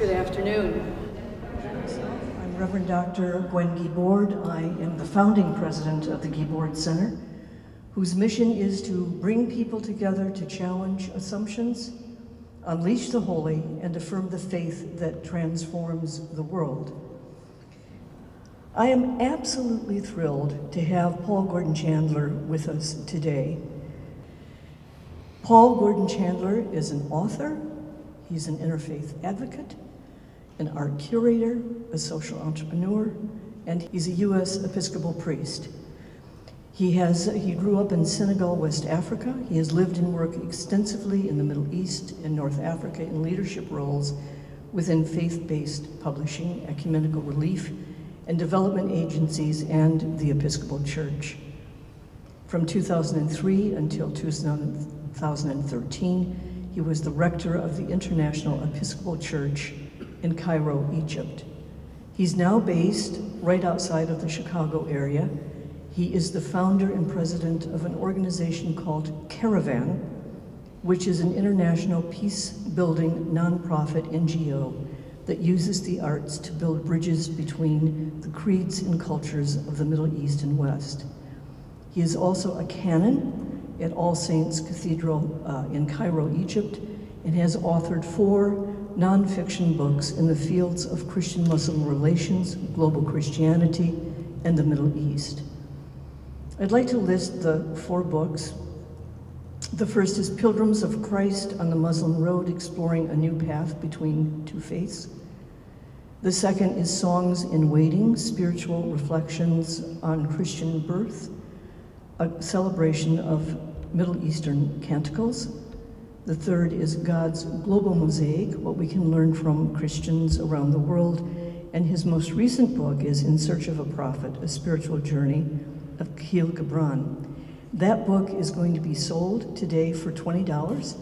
Good afternoon. I'm Reverend Dr. Gwen Guibord. I am the founding president of the Guibord Center, whose mission is to bring people together to challenge assumptions, unleash the holy, and affirm the faith that transforms the world. I am absolutely thrilled to have Paul Gordon Chandler with us today. Paul Gordon Chandler is an author, he's an interfaith advocate, an art curator, a social entrepreneur, and he's a U.S. Episcopal priest. He, has, he grew up in Senegal, West Africa. He has lived and worked extensively in the Middle East and North Africa in leadership roles within faith-based publishing, ecumenical relief, and development agencies and the Episcopal Church. From 2003 until 2013, he was the rector of the International Episcopal Church in Cairo, Egypt. He's now based right outside of the Chicago area. He is the founder and president of an organization called Caravan, which is an international peace-building nonprofit NGO that uses the arts to build bridges between the creeds and cultures of the Middle East and West. He is also a canon at All Saints Cathedral uh, in Cairo, Egypt, and has authored four nonfiction books in the fields of Christian-Muslim relations, global Christianity, and the Middle East. I'd like to list the four books. The first is Pilgrims of Christ on the Muslim Road, exploring a new path between two faiths. The second is Songs in Waiting, spiritual reflections on Christian birth, a celebration of Middle Eastern canticles. The third is God's global mosaic, what we can learn from Christians around the world. And his most recent book is In Search of a Prophet, a spiritual journey of Kahlil Gibran. That book is going to be sold today for $20,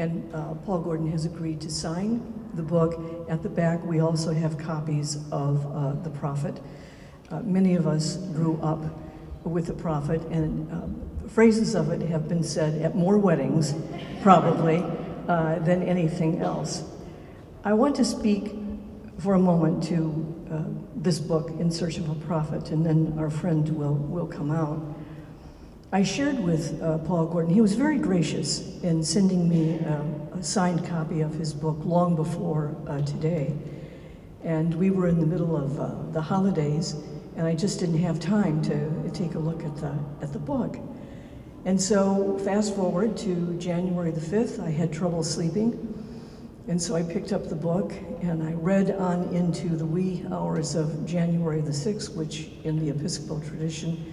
and uh, Paul Gordon has agreed to sign the book. At the back, we also have copies of uh, The Prophet. Uh, many of us grew up with The Prophet, and um, phrases of it have been said at more weddings, probably, uh, than anything else. I want to speak for a moment to uh, this book, In Search of a Prophet, and then our friend will, will come out. I shared with uh, Paul Gordon, he was very gracious in sending me um, a signed copy of his book long before uh, today. And we were in the middle of uh, the holidays, and I just didn't have time to take a look at the, at the book. And so fast forward to January the 5th, I had trouble sleeping. And so I picked up the book and I read on into the wee hours of January the 6th, which in the Episcopal tradition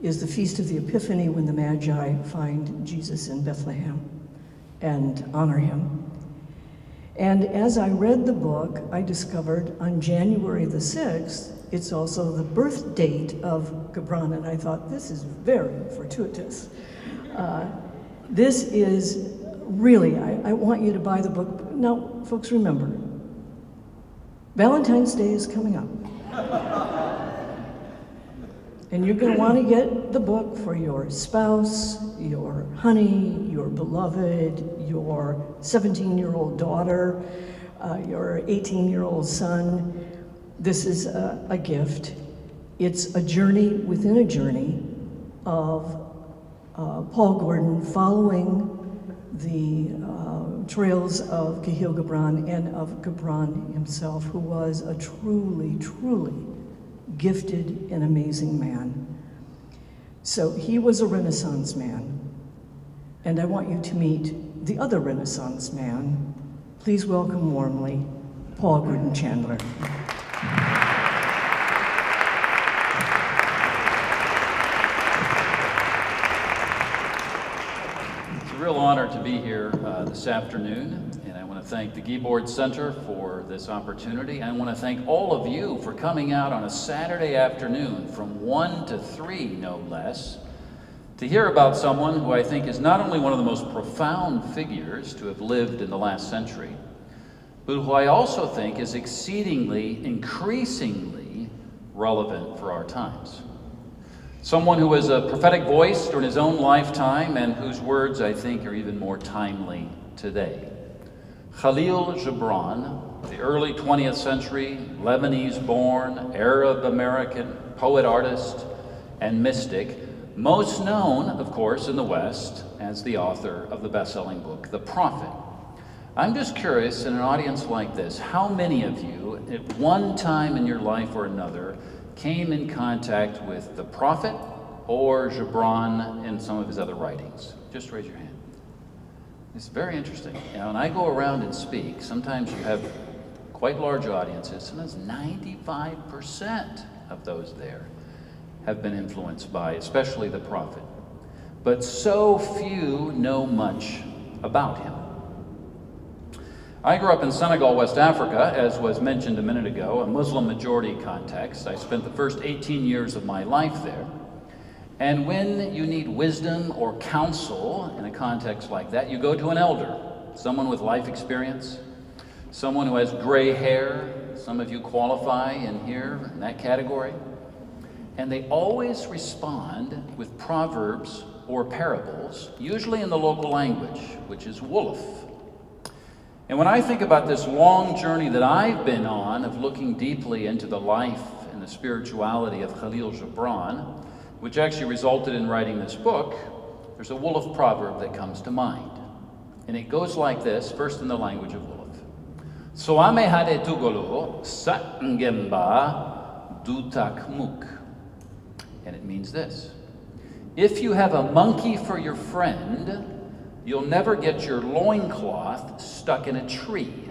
is the Feast of the Epiphany when the Magi find Jesus in Bethlehem and honor him. And as I read the book, I discovered on January the 6th, it's also the birth date of Gibran, and I thought, this is very fortuitous. Uh, this is really, I, I want you to buy the book. Now, folks, remember, Valentine's Day is coming up. and you're going to want to get the book for your spouse, your honey, your beloved, your 17-year-old daughter, uh, your 18-year-old son. This is a, a gift. It's a journey within a journey of uh, Paul Gordon following the uh, trails of Kahlil Gibran and of Gibran himself, who was a truly, truly gifted and amazing man. So he was a Renaissance man. And I want you to meet the other Renaissance man. Please welcome warmly Paul Gordon Chandler. real honor to be here uh, this afternoon, and I want to thank the Guibord Center for this opportunity. I want to thank all of you for coming out on a Saturday afternoon from 1 to 3, no less, to hear about someone who I think is not only one of the most profound figures to have lived in the last century, but who I also think is exceedingly, increasingly relevant for our times. Someone who was a prophetic voice during his own lifetime and whose words I think are even more timely today. Kahlil Gibran, the early 20th century Lebanese born, Arab American, poet artist, and mystic, most known, of course, in the West as the author of the best selling book, The Prophet. I'm just curious, in an audience like this, how many of you, at one time in your life or another, came in contact with the Prophet or Gibran in some of his other writings? Just raise your hand. It's very interesting. You know, when I go around and speak, sometimes you have quite large audiences, sometimes 95% of those there have been influenced by, especially the prophet. But so few know much about him. I grew up in Senegal, West Africa, as was mentioned a minute ago, a Muslim majority context. I spent the first 18 years of my life there. And when you need wisdom or counsel in a context like that, you go to an elder, someone with life experience, someone who has gray hair. Some of you qualify in here in that category. And they always respond with proverbs or parables, usually in the local language, which is Wolof. And when I think about this long journey that I've been on of looking deeply into the life and the spirituality of Kahlil Gibran, which actually resulted in writing this book, there's a Wolof proverb that comes to mind. And it goes like this, first in the language of Wolof. Soame hade tugolo sa ngemba dutak muk. And it means this If you have a monkey for your friend, you'll never get your loincloth stuck in a tree.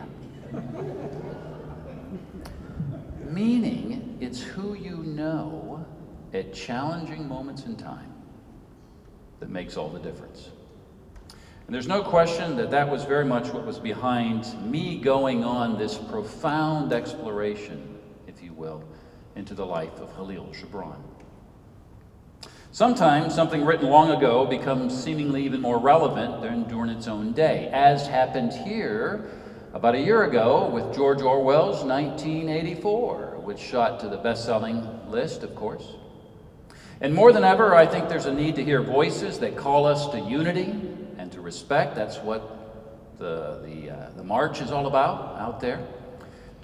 Meaning, it's who you know at challenging moments in time that makes all the difference. And there's no question that that was very much what was behind me going on this profound exploration, if you will, into the life of Kahlil Gibran. Sometimes something written long ago becomes seemingly even more relevant than during its own day, as happened here about a year ago with George Orwell's 1984, which shot to the best selling list, of course. And more than ever, I think there's a need to hear voices that call us to unity and to respect. That's what the, the, uh, the march is all about out there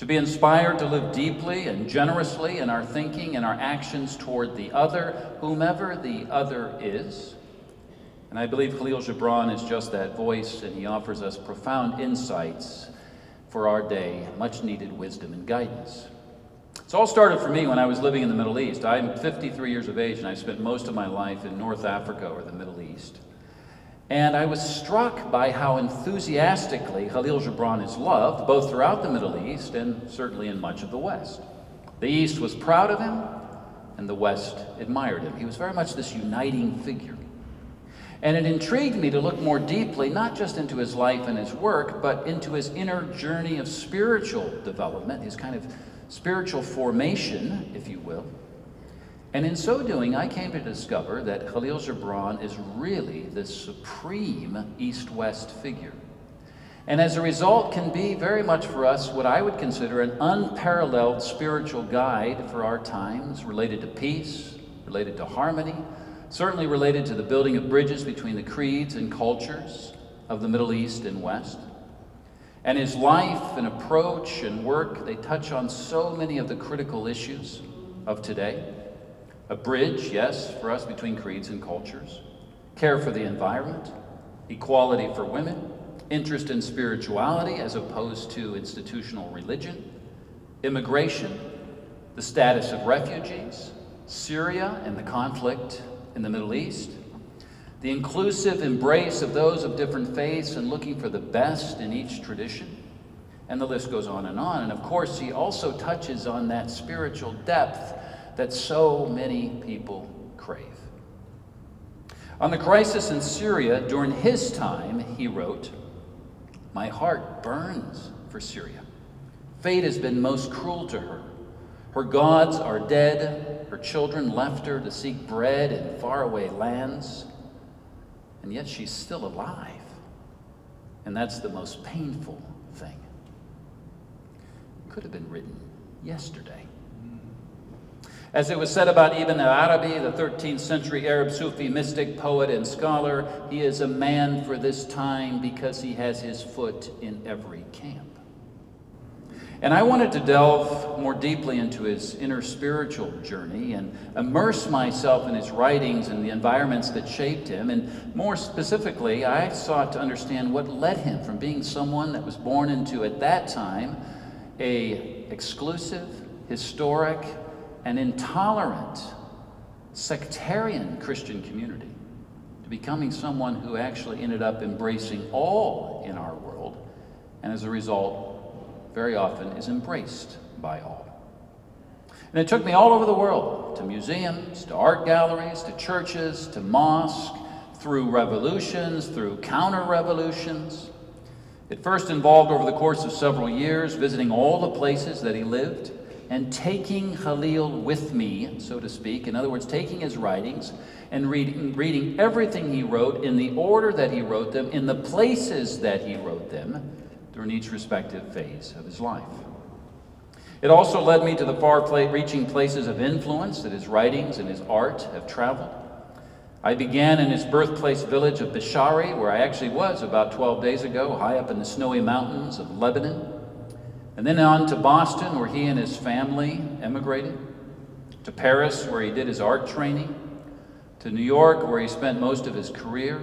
to be inspired to live deeply and generously in our thinking and our actions toward the other, whomever the other is. And I believe Kahlil Gibran is just that voice, and he offers us profound insights for our day, much needed wisdom and guidance. It's all started for me when I was living in the Middle East. I'm 53 years of age, and I spent most of my life in North Africa or the Middle East. And I was struck by how enthusiastically Kahlil Gibran is loved, both throughout the Middle East and certainly in much of the West. The East was proud of him, and the West admired him. He was very much this uniting figure. And it intrigued me to look more deeply, not just into his life and his work, but into his inner journey of spiritual development, his kind of spiritual formation, if you will. And in so doing, I came to discover that Kahlil Gibran is really the supreme East West figure. And as a result, can be very much for us what I would consider an unparalleled spiritual guide for our times, related to peace, related to harmony, certainly related to the building of bridges between the creeds and cultures of the Middle East and West. And his life and approach and work, they touch on so many of the critical issues of today. A bridge, yes, for us between creeds and cultures. Care for the environment, equality for women, interest in spirituality as opposed to institutional religion, immigration, the status of refugees, Syria and the conflict in the Middle East, the inclusive embrace of those of different faiths and looking for the best in each tradition. And the list goes on and on. And of course, he also touches on that spiritual depth that so many people crave. On the crisis in Syria during his time, he wrote, My heart burns for Syria. Fate has been most cruel to her. Her gods are dead, her children left her to seek bread in faraway lands, and yet she's still alive. And that's the most painful thing. Could have been written yesterday. As it was said about Ibn Arabi, the 13th century Arab Sufi mystic, poet, and scholar, he is a man for this time because he has his foot in every camp. And I wanted to delve more deeply into his inner spiritual journey and immerse myself in his writings and the environments that shaped him. And more specifically, I sought to understand what led him from being someone that was born into, at that time, a exclusive, historic, and intolerant sectarian Christian community to becoming someone who actually ended up embracing all in our world, and as a result, very often is embraced by all. And it took me all over the world to museums, to art galleries, to churches, to mosques, through revolutions, through counter revolutions. It first involved over the course of several years visiting all the places that he lived and taking Kahlil with me, so to speak. In other words, taking his writings and reading, reading everything he wrote in the order that he wrote them, in the places that he wrote them, during each respective phase of his life. It also led me to the far reaching places of influence that his writings and his art have traveled. I began in his birthplace village of Bsharri, where I actually was about 12 days ago, high up in the snowy mountains of Lebanon. And then on to Boston, where he and his family emigrated. To Paris, where he did his art training. To New York, where he spent most of his career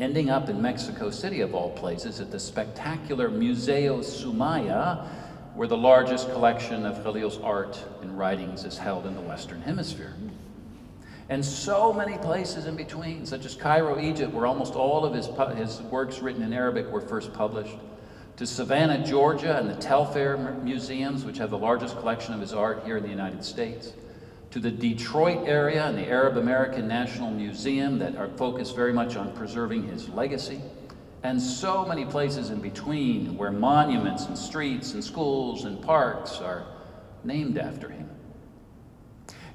ending up in Mexico City, of all places, at the spectacular Museo Soumaya, where the largest collection of Kahlil's art and writings is held in the Western Hemisphere. And so many places in between, such as Cairo, Egypt, where almost all of his, his works written in Arabic were first published, to Savannah, Georgia, and the Telfair Museums, which have the largest collection of his art here in the United States to the Detroit area and the Arab American National Museum that are focused very much on preserving his legacy, and so many places in between where monuments and streets and schools and parks are named after him.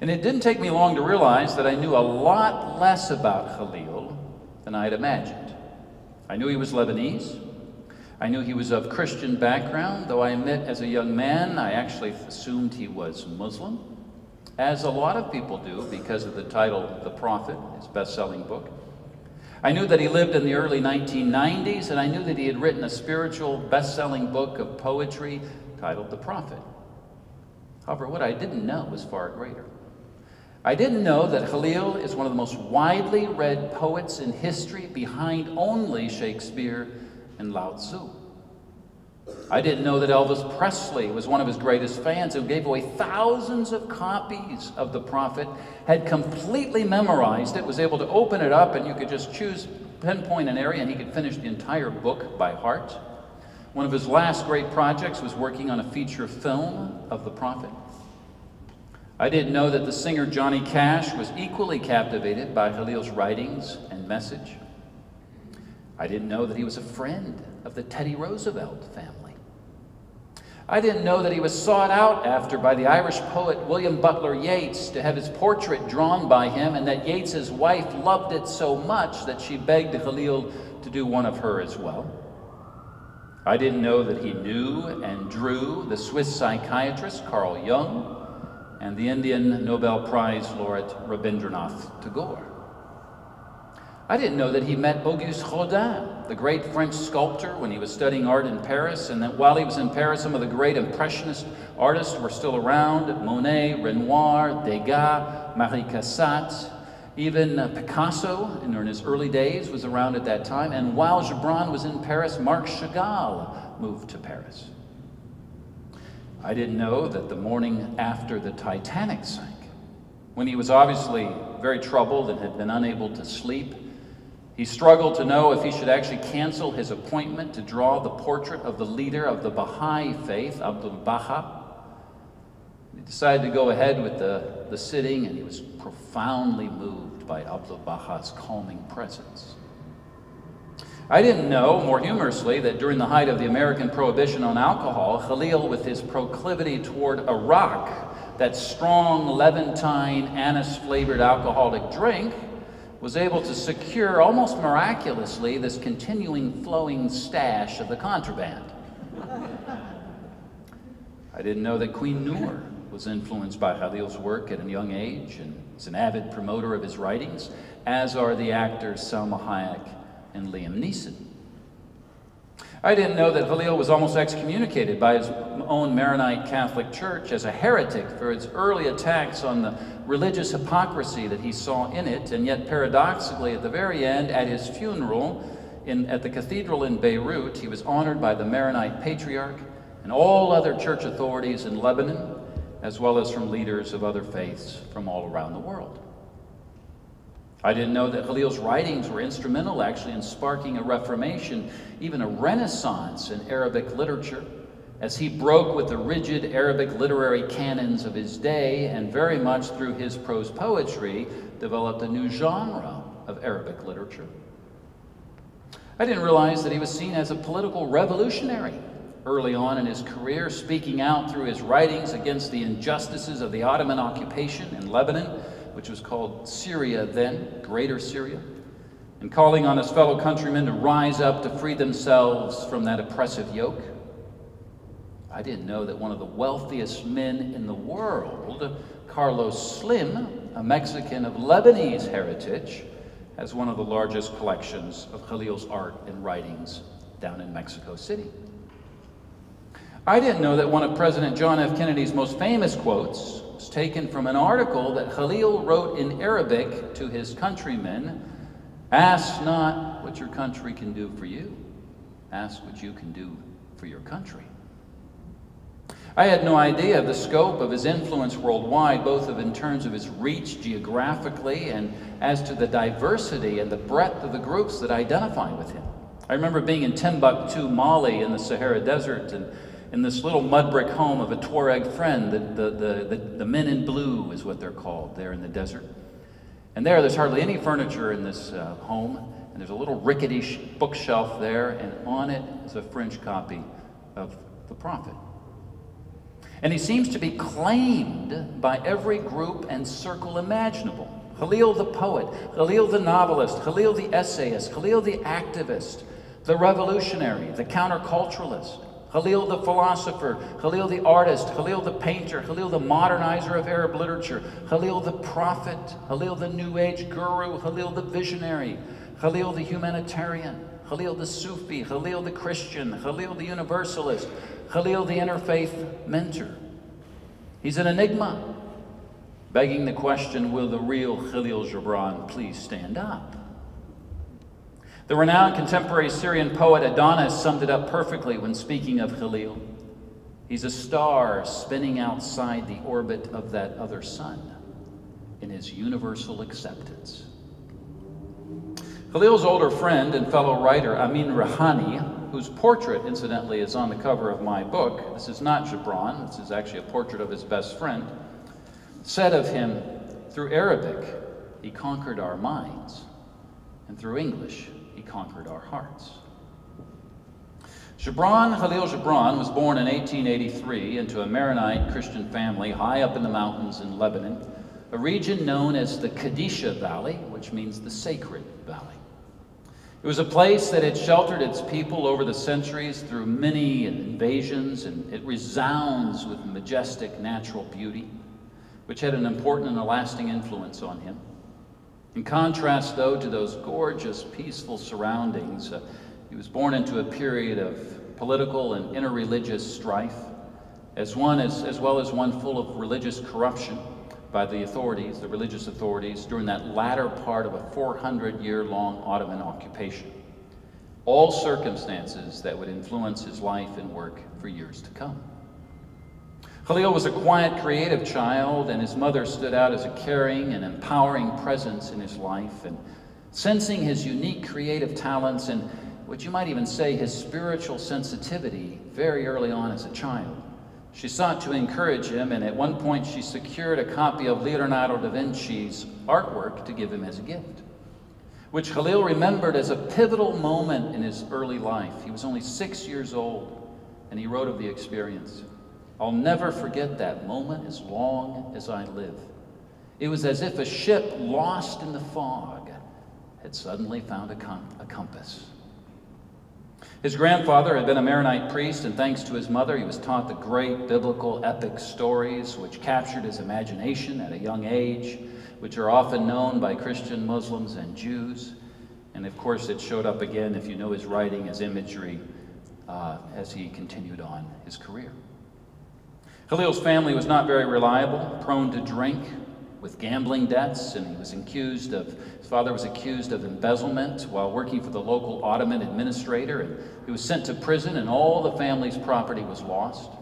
And it didn't take me long to realize that I knew a lot less about Kahlil than I had imagined. I knew he was Lebanese. I knew he was of Christian background, though I admit as a young man I actually assumed he was Muslim as a lot of people do because of the title The Prophet, his best selling book. I knew that he lived in the early 1990s, and I knew that he had written a spiritual best selling book of poetry titled The Prophet. However, what I didn't know was far greater. I didn't know that Kahlil is one of the most widely read poets in history behind only Shakespeare and Lao Tzu. I didn't know that Elvis Presley was one of his greatest fans who gave away thousands of copies of The Prophet, had completely memorized it, was able to open it up, and you could just choose, pinpoint an area, and he could finish the entire book by heart. One of his last great projects was working on a feature film of The Prophet. I didn't know that the singer Johnny Cash was equally captivated by Kahlil's writings and message. I didn't know that he was a friend of the Teddy Roosevelt family. I didn't know that he was sought out after by the Irish poet William Butler Yeats to have his portrait drawn by him, and that Yeats's wife loved it so much that she begged Kahlil to do one of her as well. I didn't know that he knew and drew the Swiss psychiatrist Carl Jung and the Indian Nobel Prize laureate Rabindranath Tagore. I didn't know that he met Auguste Rodin, the great French sculptor, when he was studying art in Paris, and that while he was in Paris, some of the great Impressionist artists were still around Monet, Renoir, Degas, Marie Cassatt. Even uh, Picasso, in his early days, was around at that time. And while Gibran was in Paris, Marc Chagall moved to Paris. I didn't know that the morning after the Titanic sank, when he was obviously very troubled and had been unable to sleep, he struggled to know if he should actually cancel his appointment to draw the portrait of the leader of the Baha'i faith, Abdul Baha. He decided to go ahead with the, the sitting, and he was profoundly moved by Abdul Baha's calming presence. I didn't know, more humorously, that during the height of the American prohibition on alcohol, Kahlil, with his proclivity toward Arak, that strong Levantine anise flavored alcoholic drink, was able to secure almost miraculously this continuing flowing stash of the contraband. I didn't know that Queen Noor was influenced by Kahlil's work at a young age and is an avid promoter of his writings, as are the actors Salma Hayek and Liam Neeson. I didn't know that Kahlil was almost excommunicated by his own Maronite Catholic Church as a heretic for its early attacks on the religious hypocrisy that he saw in it, and yet paradoxically, at the very end, at his funeral in, at the cathedral in Beirut, he was honored by the Maronite Patriarch and all other church authorities in Lebanon, as well as from leaders of other faiths from all around the world. I didn't know that Kahlil's writings were instrumental actually in sparking a reformation, even a renaissance in Arabic literature, as he broke with the rigid Arabic literary canons of his day and very much through his prose poetry developed a new genre of Arabic literature. I didn't realize that he was seen as a political revolutionary early on in his career, speaking out through his writings against the injustices of the Ottoman occupation in Lebanon, which was called Syria then, Greater Syria, and calling on his fellow countrymen to rise up to free themselves from that oppressive yoke. I didn't know that one of the wealthiest men in the world, Carlos Slim, a Mexican of Lebanese heritage, has one of the largest collections of Kahlil's art and writings down in Mexico City. I didn't know that one of President John F. Kennedy's most famous quotes taken from an article that Kahlil wrote in Arabic to his countrymen Ask not what your country can do for you, ask what you can do for your country. I had no idea of the scope of his influence worldwide, both of in terms of his reach geographically and as to the diversity and the breadth of the groups that identify with him. I remember being in Timbuktu, Mali, in the Sahara Desert, and in this little mud brick home of a Tuareg friend. The, the, the, the, the men in blue is what they're called there in the desert. And there, there's hardly any furniture in this uh, home, and there's a little rickety bookshelf there, and on it is a French copy of the Prophet. And he seems to be claimed by every group and circle imaginable. Kahlil the poet, Kahlil the novelist, Kahlil the essayist, Kahlil the activist, the revolutionary, the counterculturalist, Kahlil the philosopher, Kahlil the artist, Kahlil the painter, Kahlil the modernizer of Arab literature, Kahlil the prophet, Kahlil the New Age guru, Kahlil the visionary, Kahlil the humanitarian, Kahlil the Sufi, Kahlil the Christian, Kahlil the universalist, Kahlil the interfaith mentor. He's an enigma, begging the question will the real Kahlil Gibran please stand up? The renowned contemporary Syrian poet Adonis summed it up perfectly when speaking of Kahlil. He's a star spinning outside the orbit of that other sun in his universal acceptance. Kahlil's older friend and fellow writer Amin Rihani, whose portrait, incidentally, is on the cover of my book, this is not Gibran, this is actually a portrait of his best friend, said of him, through Arabic, he conquered our minds, and through English, conquered our hearts. Gibran Khalil Gibran was born in 1883 into a Maronite Christian family high up in the mountains in Lebanon, a region known as the Kadisha Valley, which means the Sacred Valley. It was a place that had sheltered its people over the centuries through many invasions, and it resounds with majestic natural beauty, which had an important and a lasting influence on him. In contrast, though, to those gorgeous, peaceful surroundings, uh, he was born into a period of political and interreligious strife, as, one, as, as well as one full of religious corruption by the authorities, the religious authorities, during that latter part of a 400 year long Ottoman occupation. All circumstances that would influence his life and work for years to come. Kahlil was a quiet, creative child, and his mother stood out as a caring and empowering presence in his life. And sensing his unique creative talents and what you might even say his spiritual sensitivity very early on as a child, she sought to encourage him, and at one point she secured a copy of Leonardo da Vinci's artwork to give him as a gift, which Kahlil remembered as a pivotal moment in his early life. He was only six years old, and he wrote of the experience. I'll never forget that moment as long as I live. It was as if a ship lost in the fog had suddenly found a, com- a compass. His grandfather had been a Maronite priest, and thanks to his mother, he was taught the great biblical epic stories which captured his imagination at a young age, which are often known by Christian, Muslims, and Jews. And of course, it showed up again, if you know his writing, his imagery, uh, as he continued on his career. Kahlil's family was not very reliable, prone to drink, with gambling debts, and he was accused of, his father was accused of embezzlement while working for the local Ottoman administrator, and he was sent to prison, and all the family's property was lost.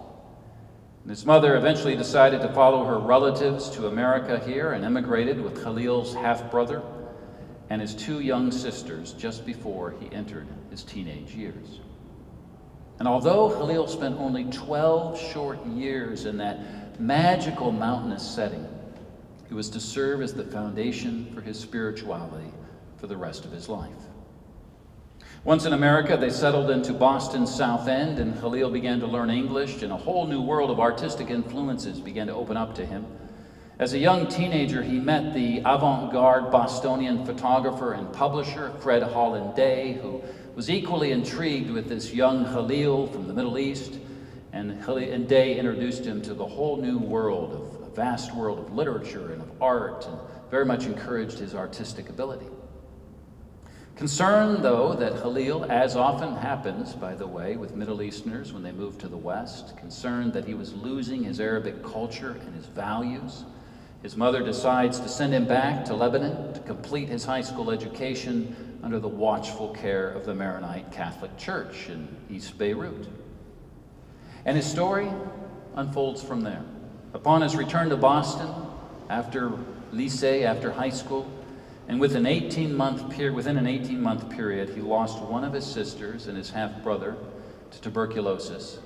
And his mother eventually decided to follow her relatives to America here and emigrated with Kahlil's half brother and his two young sisters just before he entered his teenage years. And although Kahlil spent only 12 short years in that magical mountainous setting, it was to serve as the foundation for his spirituality for the rest of his life. Once in America, they settled into Boston's South End, and Kahlil began to learn English, and a whole new world of artistic influences began to open up to him. As a young teenager, he met the avant garde Bostonian photographer and publisher Fred Holland Day, who was equally intrigued with this young Kahlil from the Middle East, and, and Day introduced him to the whole new world of a vast world of literature and of art and very much encouraged his artistic ability. Concerned, though, that Kahlil, as often happens, by the way, with Middle Easterners when they move to the West, concerned that he was losing his Arabic culture and his values, his mother decides to send him back to Lebanon to complete his high school education under the watchful care of the Maronite Catholic Church in East Beirut. And his story unfolds from there. Upon his return to Boston, after lycée, after high school, and with an 18 month within an 18 month period, he lost one of his sisters and his half brother to tuberculosis,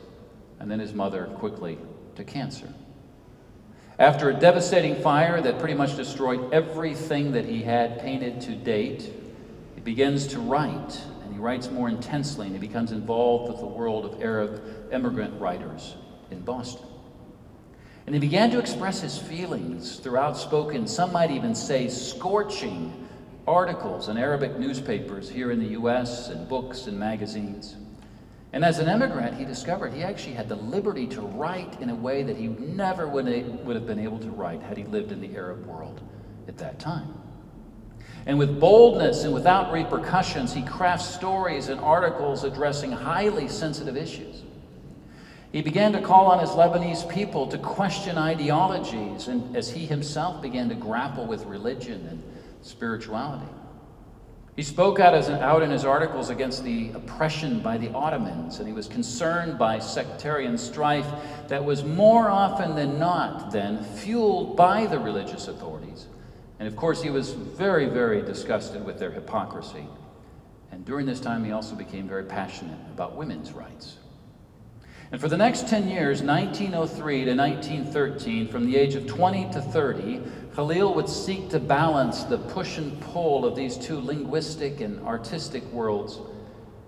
and then his mother quickly to cancer. After a devastating fire that pretty much destroyed everything that he had painted to date, he begins to write, and he writes more intensely, and he becomes involved with the world of Arab immigrant writers in Boston. And he began to express his feelings through outspoken, some might even say scorching articles in Arabic newspapers here in the US and books and magazines. And as an immigrant, he discovered he actually had the liberty to write in a way that he never would have been able to write had he lived in the Arab world at that time. And with boldness and without repercussions, he crafts stories and articles addressing highly sensitive issues. He began to call on his Lebanese people to question ideologies and as he himself began to grapple with religion and spirituality. He spoke out, as, out in his articles against the oppression by the Ottomans, and he was concerned by sectarian strife that was more often than not then fueled by the religious authorities. And of course, he was very, very disgusted with their hypocrisy. And during this time, he also became very passionate about women's rights. And for the next 10 years, 1903 to 1913, from the age of 20 to 30, Kahlil would seek to balance the push and pull of these two linguistic and artistic worlds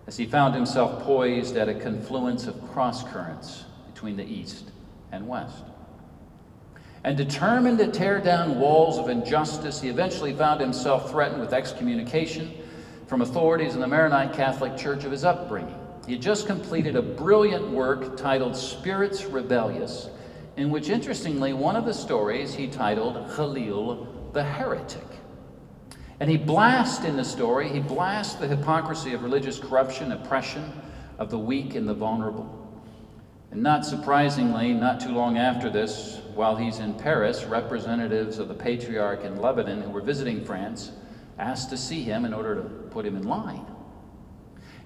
as he found himself poised at a confluence of cross currents between the East and West. And determined to tear down walls of injustice, he eventually found himself threatened with excommunication from authorities in the Maronite Catholic Church of his upbringing. He had just completed a brilliant work titled Spirits Rebellious, in which, interestingly, one of the stories he titled Khalil the Heretic. And he blasts in the story, he blasts the hypocrisy of religious corruption, oppression of the weak and the vulnerable. And not surprisingly, not too long after this, while he's in Paris, representatives of the patriarch in Lebanon who were visiting France asked to see him in order to put him in line.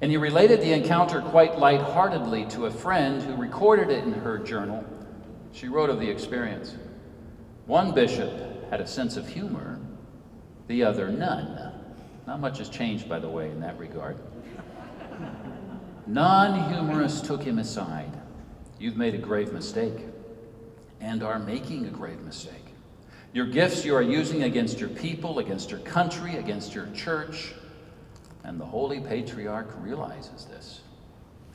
And he related the encounter quite lightheartedly to a friend who recorded it in her journal. She wrote of the experience. One bishop had a sense of humor, the other none. Not much has changed, by the way, in that regard. Non humorous took him aside. You've made a grave mistake and are making a grave mistake. Your gifts you are using against your people, against your country, against your church, and the Holy Patriarch realizes this.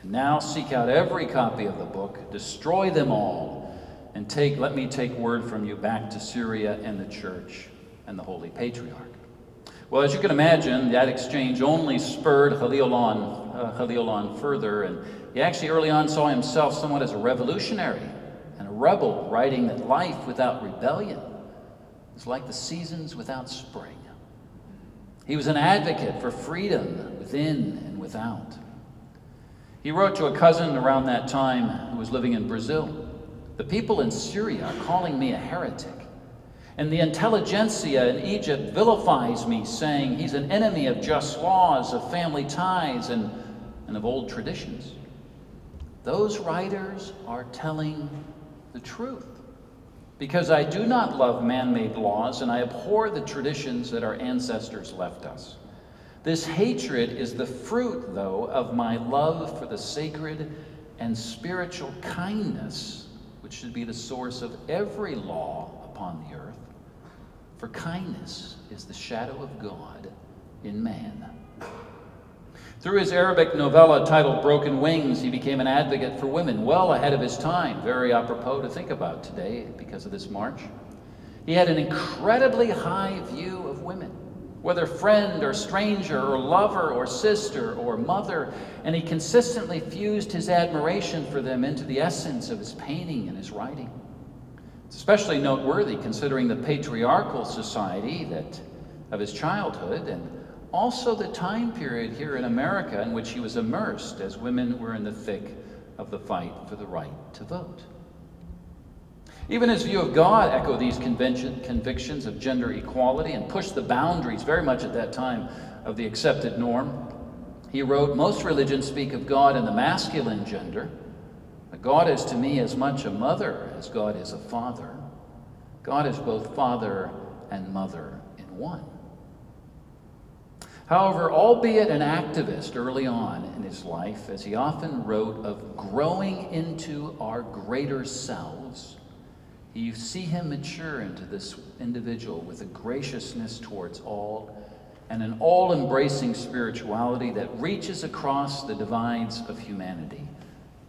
And now seek out every copy of the book, destroy them all, and take, let me take word from you back to Syria and the church and the Holy Patriarch. Well, as you can imagine, that exchange only spurred Kahlil on, uh, on further, and he actually early on saw himself somewhat as a revolutionary and a rebel, writing that life without rebellion is like the seasons without spring. He was an advocate for freedom within and without. He wrote to a cousin around that time who was living in Brazil The people in Syria are calling me a heretic. And the intelligentsia in Egypt vilifies me, saying he's an enemy of just laws, of family ties, and, and of old traditions. Those writers are telling the truth. Because I do not love man made laws, and I abhor the traditions that our ancestors left us. This hatred is the fruit, though, of my love for the sacred and spiritual kindness, which should be the source of every law upon the earth. For kindness is the shadow of God in man. Through his Arabic novella titled Broken Wings, he became an advocate for women well ahead of his time, very apropos to think about today because of this march. He had an incredibly high view of women, whether friend or stranger or lover or sister or mother, and he consistently fused his admiration for them into the essence of his painting and his writing. It's especially noteworthy considering the patriarchal society that of his childhood and also the time period here in America in which he was immersed as women were in the thick of the fight for the right to vote. Even his view of God echoed these convictions of gender equality and pushed the boundaries very much at that time of the accepted norm. He wrote, Most religions speak of God in the masculine gender, God is to me as much a mother as God is a father. God is both father and mother in one. However, albeit an activist early on in his life, as he often wrote of growing into our greater selves, you see him mature into this individual with a graciousness towards all and an all embracing spirituality that reaches across the divides of humanity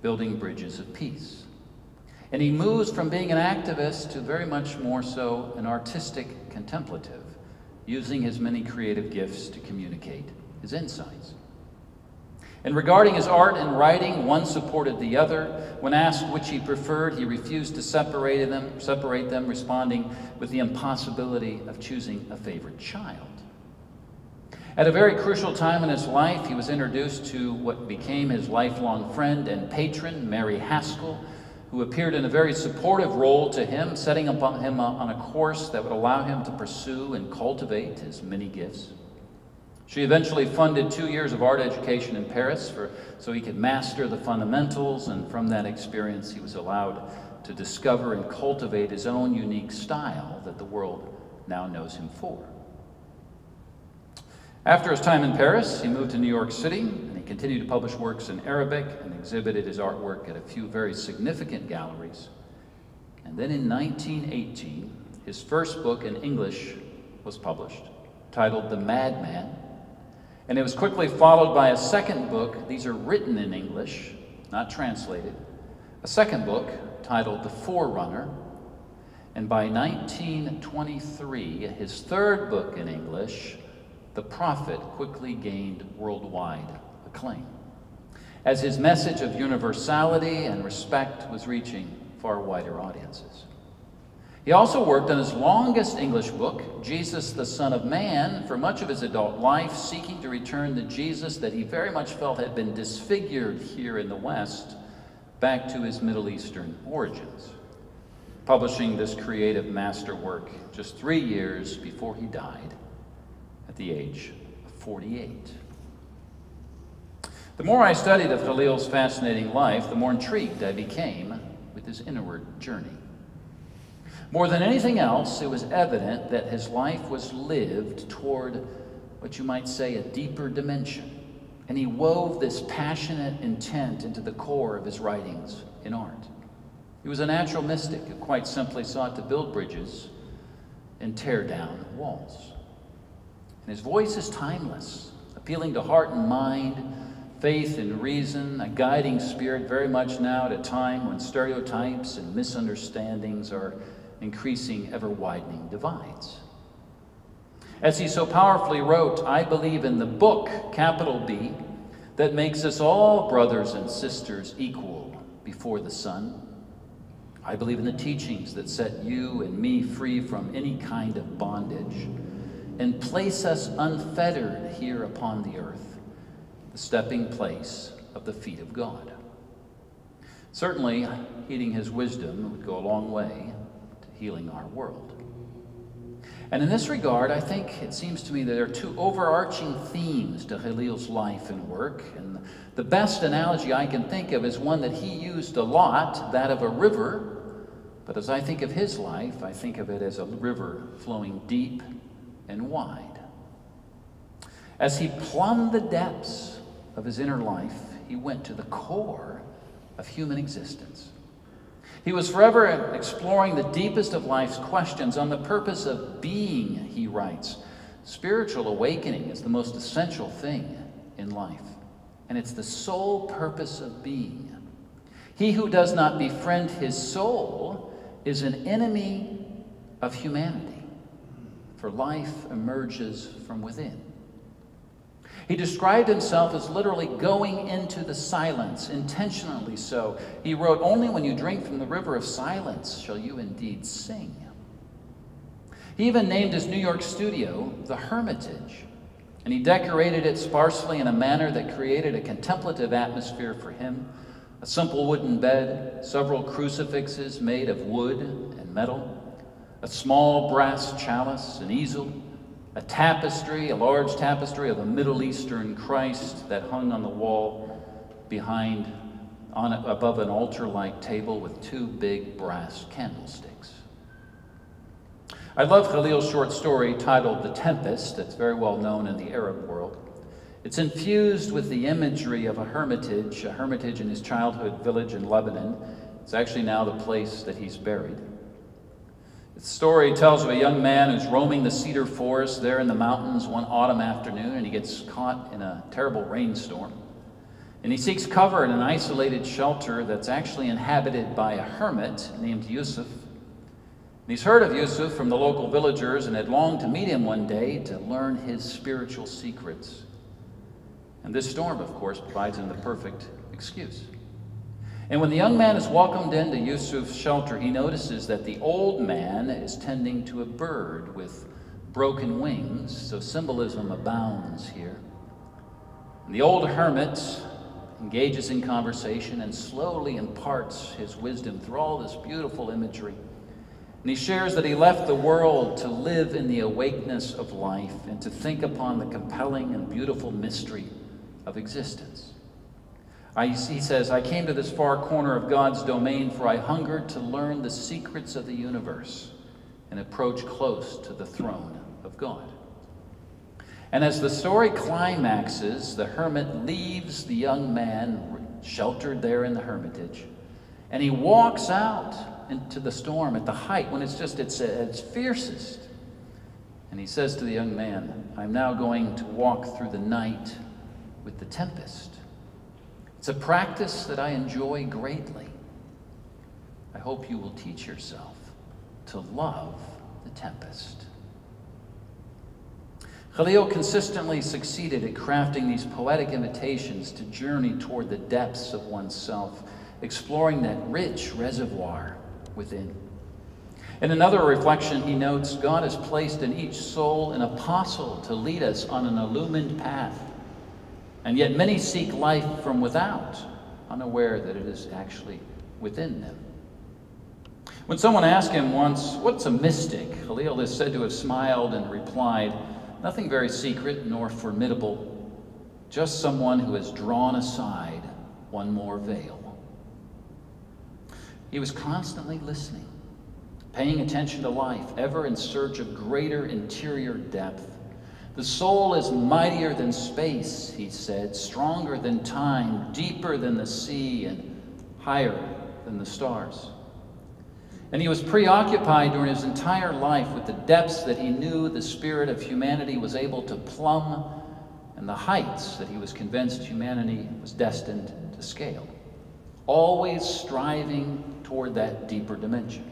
building bridges of peace. And he moves from being an activist to very much more so an artistic contemplative, using his many creative gifts to communicate his insights. And regarding his art and writing, one supported the other. When asked which he preferred, he refused to separate them, separate them, responding with the impossibility of choosing a favorite child. At a very crucial time in his life, he was introduced to what became his lifelong friend and patron, Mary Haskell, who appeared in a very supportive role to him, setting him on a course that would allow him to pursue and cultivate his many gifts. She eventually funded two years of art education in Paris for, so he could master the fundamentals, and from that experience, he was allowed to discover and cultivate his own unique style that the world now knows him for. After his time in Paris, he moved to New York City he continued to publish works in Arabic and exhibited his artwork at a few very significant galleries. And then in 1918, his first book in English was published, titled The Madman. And it was quickly followed by a second book. These are written in English, not translated. A second book titled The Forerunner. And by 1923, his third book in English, the prophet quickly gained worldwide acclaim, as his message of universality and respect was reaching far wider audiences. He also worked on his longest English book, Jesus the Son of Man, for much of his adult life, seeking to return the Jesus that he very much felt had been disfigured here in the West back to his Middle Eastern origins, publishing this creative masterwork just three years before he died at the age of 48. The more I studied of Kahlil's fascinating life, the more intrigued I became with his inward journey. More than anything else, it was evident that his life was lived toward what you might say a deeper dimension. And he wove this passionate intent into the core of his writings in art. He was a natural mystic who quite simply sought to build bridges and tear down walls. And his voice is timeless, appealing to heart and mind, faith and reason, a guiding spirit very much now at a time when stereotypes and misunderstandings are increasing ever widening divides. As he so powerfully wrote, I believe in the book, capital B, that makes us all brothers and sisters equal before the sun. I believe in the teachings that set you and me free from any kind of bondage and place us unfettered here upon the earth, the stepping place of the feet of God. Certainly, heeding his wisdom would go a long way to healing our world. And in this regard, I think it seems to me that there are two overarching themes to Kahlil's life and work. And the best analogy I can think of is one that he used a lot, that of a river. But as I think of his life, I think of it as a river flowing deep and wide. As he plumbed the depths of his inner life, he went to the core of human existence. He was forever exploring the deepest of life's questions on the purpose of being, he writes. Spiritual awakening is the most essential thing in life, and it's the sole purpose of being. He who does not befriend his soul is an enemy of humanity, for life emerges from within. He described himself as literally going into the silence, intentionally so. He wrote, Only when you drink from the river of silence shall you indeed sing. He even named his New York studio the Hermitage, and he decorated it sparsely in a manner that created a contemplative atmosphere for him. A simple wooden bed, several crucifixes made of wood and metal, a small brass chalice, an easel, a tapestry, a large tapestry of a Middle Eastern Christ that hung on the wall behind, on, above an altar like table with two big brass candlesticks. I love Kahlil's short story titled The Tempest, that's very well known in the Arab world. It's infused with the imagery of a hermitage, a hermitage in his childhood village in Lebanon. It's actually now the place that he's buried. The story tells of a young man who's roaming the cedar forest there in the mountains one autumn afternoon, and he gets caught in a terrible rainstorm. And he seeks cover in an isolated shelter that's actually inhabited by a hermit named Yusuf. And he's heard of Yusuf from the local villagers and had longed to meet him one day to learn his spiritual secrets. And this storm, of course, provides him the perfect excuse. And when the young man is welcomed into Yusuf's shelter, he notices that the old man is tending to a bird with broken wings, so symbolism abounds here. And the old hermit engages in conversation and slowly imparts his wisdom through all this beautiful imagery. And he shares that he left the world to live in the awakeness of life and to think upon the compelling and beautiful mystery of existence. I, he says, I came to this far corner of God's domain, for I hungered to learn the secrets of the universe and approach close to the throne of God. And as the story climaxes, the hermit leaves the young man sheltered there in the hermitage, and he walks out into the storm at the height when it's just its, its fiercest. And he says to the young man, I'm now going to walk through the night with the tempest. It's a practice that I enjoy greatly. I hope you will teach yourself to love the tempest. Kahlil consistently succeeded at crafting these poetic invitations to journey toward the depths of oneself, exploring that rich reservoir within. In another reflection, he notes God has placed in each soul an apostle to lead us on an illumined path and yet many seek life from without, unaware that it is actually within them. When someone asked him once, What's a mystic? Kahlil is said to have smiled and replied, Nothing very secret nor formidable, just someone who has drawn aside one more veil. He was constantly listening, paying attention to life, ever in search of greater interior depth the soul is mightier than space, he said, stronger than time, deeper than the sea, and higher than the stars. And he was preoccupied during his entire life with the depths that he knew the spirit of humanity was able to plumb and the heights that he was convinced humanity was destined to scale, always striving toward that deeper dimension.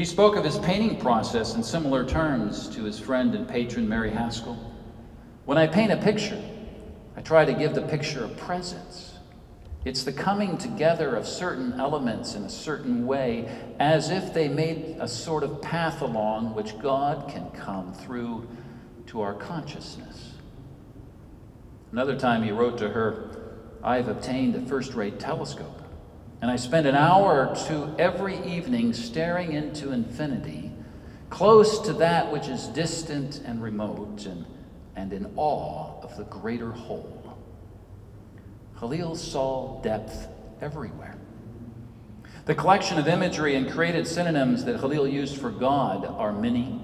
He spoke of his painting process in similar terms to his friend and patron Mary Haskell. When I paint a picture, I try to give the picture a presence. It's the coming together of certain elements in a certain way, as if they made a sort of path along which God can come through to our consciousness. Another time he wrote to her, I've obtained a first rate telescope, and I spend an hour or two every evening staring into infinity, close to that which is distant and remote, and, and in awe of the greater whole. Kahlil saw depth everywhere. The collection of imagery and created synonyms that Kahlil used for God are many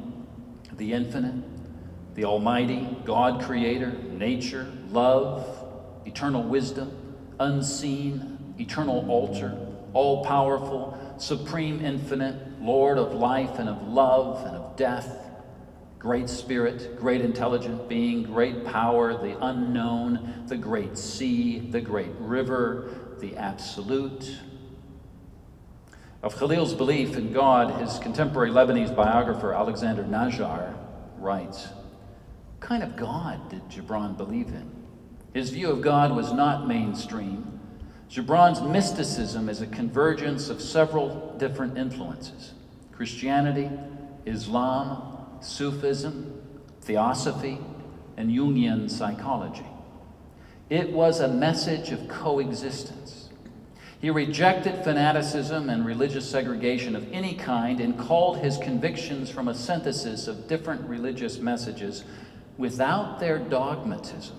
the infinite, the Almighty, God Creator, nature, love, eternal wisdom, unseen, eternal altar, all powerful, supreme infinite, Lord of life and of love and of death, great spirit, great intelligent being, great power, the unknown, the great sea, the great river, the absolute. Of Kahlil's belief in God, his contemporary Lebanese biographer Alexander Najjar writes kind of God did Gibran believe in? His view of God was not mainstream. Gibran's mysticism is a convergence of several different influences Christianity, Islam, Sufism, Theosophy, and Jungian psychology. It was a message of coexistence. He rejected fanaticism and religious segregation of any kind and called his convictions from a synthesis of different religious messages without their dogmatism.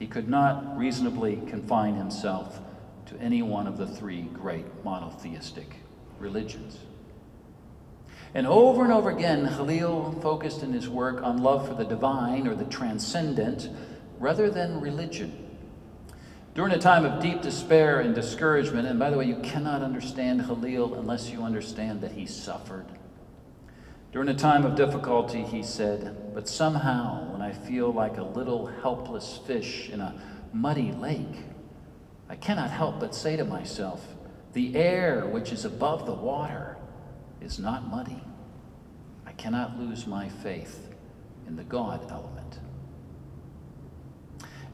He could not reasonably confine himself to any one of the three great monotheistic religions. And over and over again, Kahlil focused in his work on love for the divine or the transcendent rather than religion. During a time of deep despair and discouragement, and by the way, you cannot understand Kahlil unless you understand that he suffered. During a time of difficulty, he said, But somehow, when I feel like a little helpless fish in a muddy lake, I cannot help but say to myself, The air which is above the water is not muddy. I cannot lose my faith in the God element.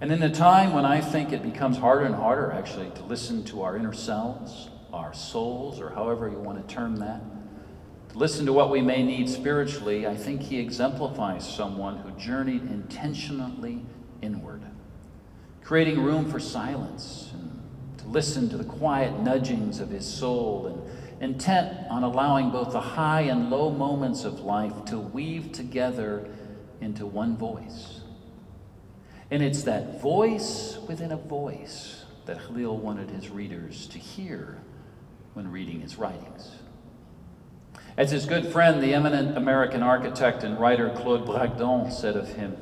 And in a time when I think it becomes harder and harder, actually, to listen to our inner selves, our souls, or however you want to term that, listen to what we may need spiritually, I think he exemplifies someone who journeyed intentionally inward, creating room for silence and to listen to the quiet nudgings of his soul and intent on allowing both the high and low moments of life to weave together into one voice. And it's that voice within a voice that Kahlil wanted his readers to hear when reading his writings. As his good friend, the eminent American architect and writer Claude Bragdon said of him,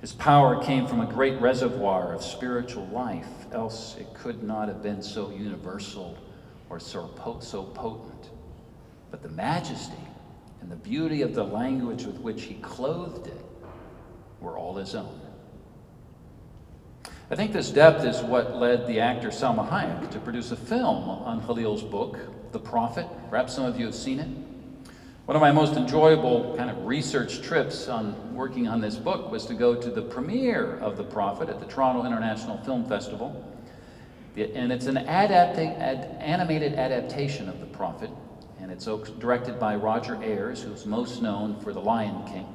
his power came from a great reservoir of spiritual life, else it could not have been so universal or so, so potent, but the majesty and the beauty of the language with which he clothed it were all his own. I think this depth is what led the actor Salma Hayek to produce a film on Kahlil's book, The Prophet. Perhaps some of you have seen it. One of my most enjoyable kind of research trips on working on this book was to go to the premiere of The Prophet at the Toronto International Film Festival and it's an adapta- ad- animated adaptation of The Prophet, and it's directed by Roger Allers, who's most known for The Lion King.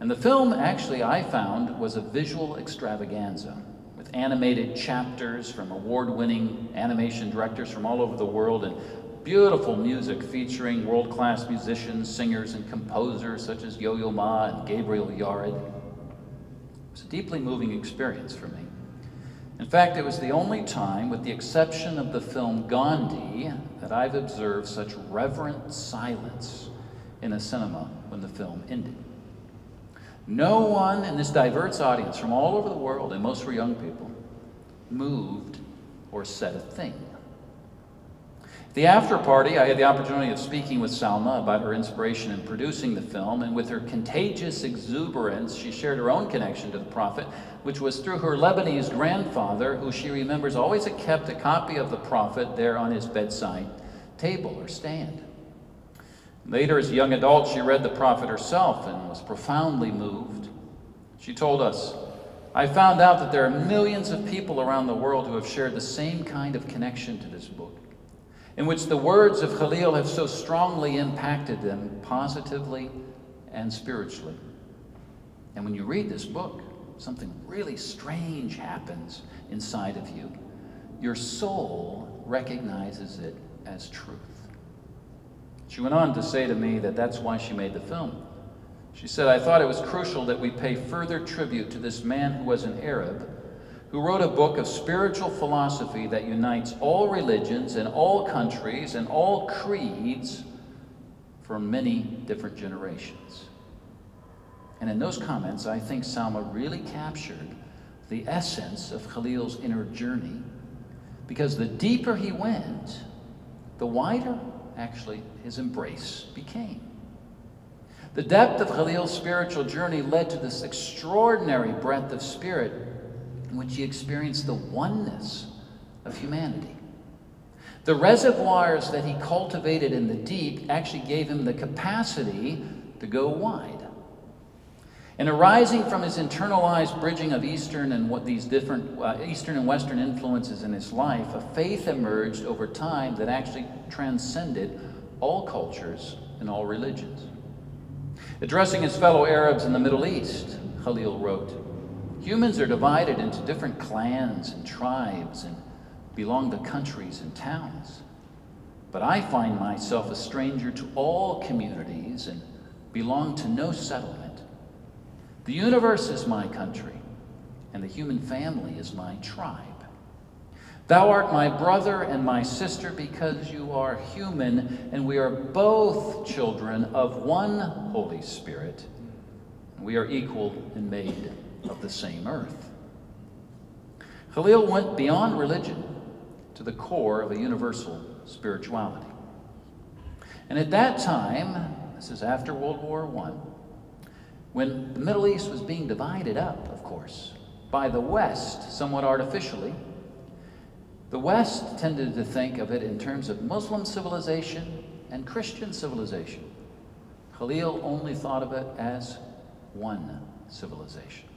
And the film, actually, I found, was a visual extravaganza with animated chapters from award winning animation directors from all over the world and beautiful music featuring world class musicians, singers, and composers such as Yo Yo Ma and Gabriel Yared. It was a deeply moving experience for me. In fact, it was the only time, with the exception of the film Gandhi, that I've observed such reverent silence in a cinema when the film ended. No one in this diverse audience from all over the world, and most were young people, moved or said a thing. The after party, I had the opportunity of speaking with Salma about her inspiration in producing the film, and with her contagious exuberance, she shared her own connection to the Prophet, which was through her Lebanese grandfather, who she remembers always had kept a copy of the Prophet there on his bedside table or stand. Later, as a young adult, she read the prophet herself and was profoundly moved. She told us, I found out that there are millions of people around the world who have shared the same kind of connection to this book, in which the words of Kahlil have so strongly impacted them positively and spiritually. And when you read this book, something really strange happens inside of you. Your soul recognizes it as truth. She went on to say to me that that's why she made the film. She said, I thought it was crucial that we pay further tribute to this man who was an Arab, who wrote a book of spiritual philosophy that unites all religions and all countries and all creeds from many different generations. And in those comments, I think Salma really captured the essence of Kahlil's inner journey because the deeper he went, the wider actually his embrace became. The depth of Kahlil's spiritual journey led to this extraordinary breadth of spirit in which he experienced the oneness of humanity. The reservoirs that he cultivated in the deep actually gave him the capacity to go wide. And arising from his internalized bridging of Eastern and what these different uh, Eastern and Western influences in his life, a faith emerged over time that actually transcended all cultures and all religions. Addressing his fellow Arabs in the Middle East, Kahlil wrote, Humans are divided into different clans and tribes and belong to countries and towns. But I find myself a stranger to all communities and belong to no settlement. The universe is my country, and the human family is my tribe. Thou art my brother and my sister because you are human, and we are both children of one Holy Spirit. We are equal and made of the same earth. Kahlil went beyond religion to the core of a universal spirituality. And at that time, this is after World War I, when the Middle East was being divided up, of course, by the West, somewhat artificially, the West tended to think of it in terms of Muslim civilization and Christian civilization. Kahlil only thought of it as one civilization.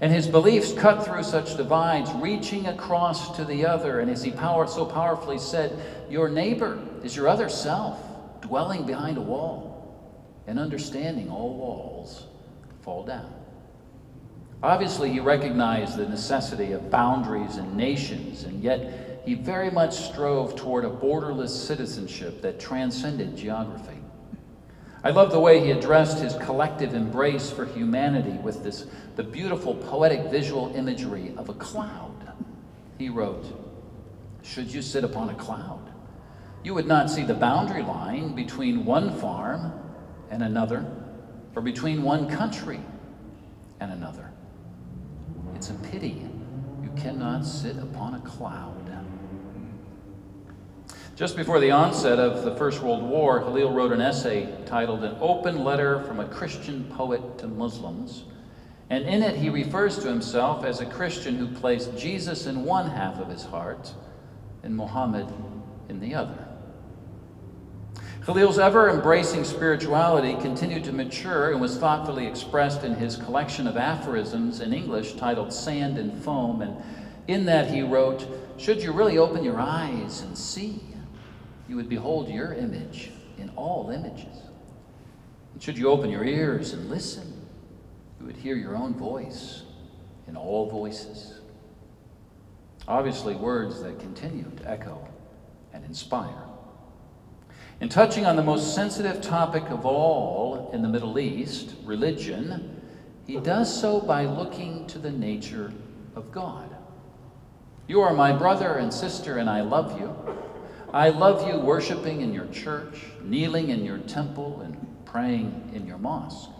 And his beliefs cut through such divides, reaching across to the other. And as he power, so powerfully said, Your neighbor is your other self, dwelling behind a wall, and understanding all walls fall down. Obviously, he recognized the necessity of boundaries and nations, and yet he very much strove toward a borderless citizenship that transcended geography. I love the way he addressed his collective embrace for humanity with this, the beautiful poetic visual imagery of a cloud. He wrote, Should you sit upon a cloud, you would not see the boundary line between one farm and another, or between one country and another. It's a pity you cannot sit upon a cloud. Just before the onset of the First World War, Kahlil wrote an essay titled An Open Letter from a Christian Poet to Muslims. And in it, he refers to himself as a Christian who placed Jesus in one half of his heart and Muhammad in the other. Kahlil's ever embracing spirituality continued to mature and was thoughtfully expressed in his collection of aphorisms in English titled Sand and Foam. And in that he wrote, Should you really open your eyes and see, you would behold your image in all images. And should you open your ears and listen, you would hear your own voice in all voices. Obviously, words that continue to echo and inspire. In touching on the most sensitive topic of all in the Middle East, religion, he does so by looking to the nature of God. You are my brother and sister, and I love you. I love you worshiping in your church, kneeling in your temple, and praying in your mosque.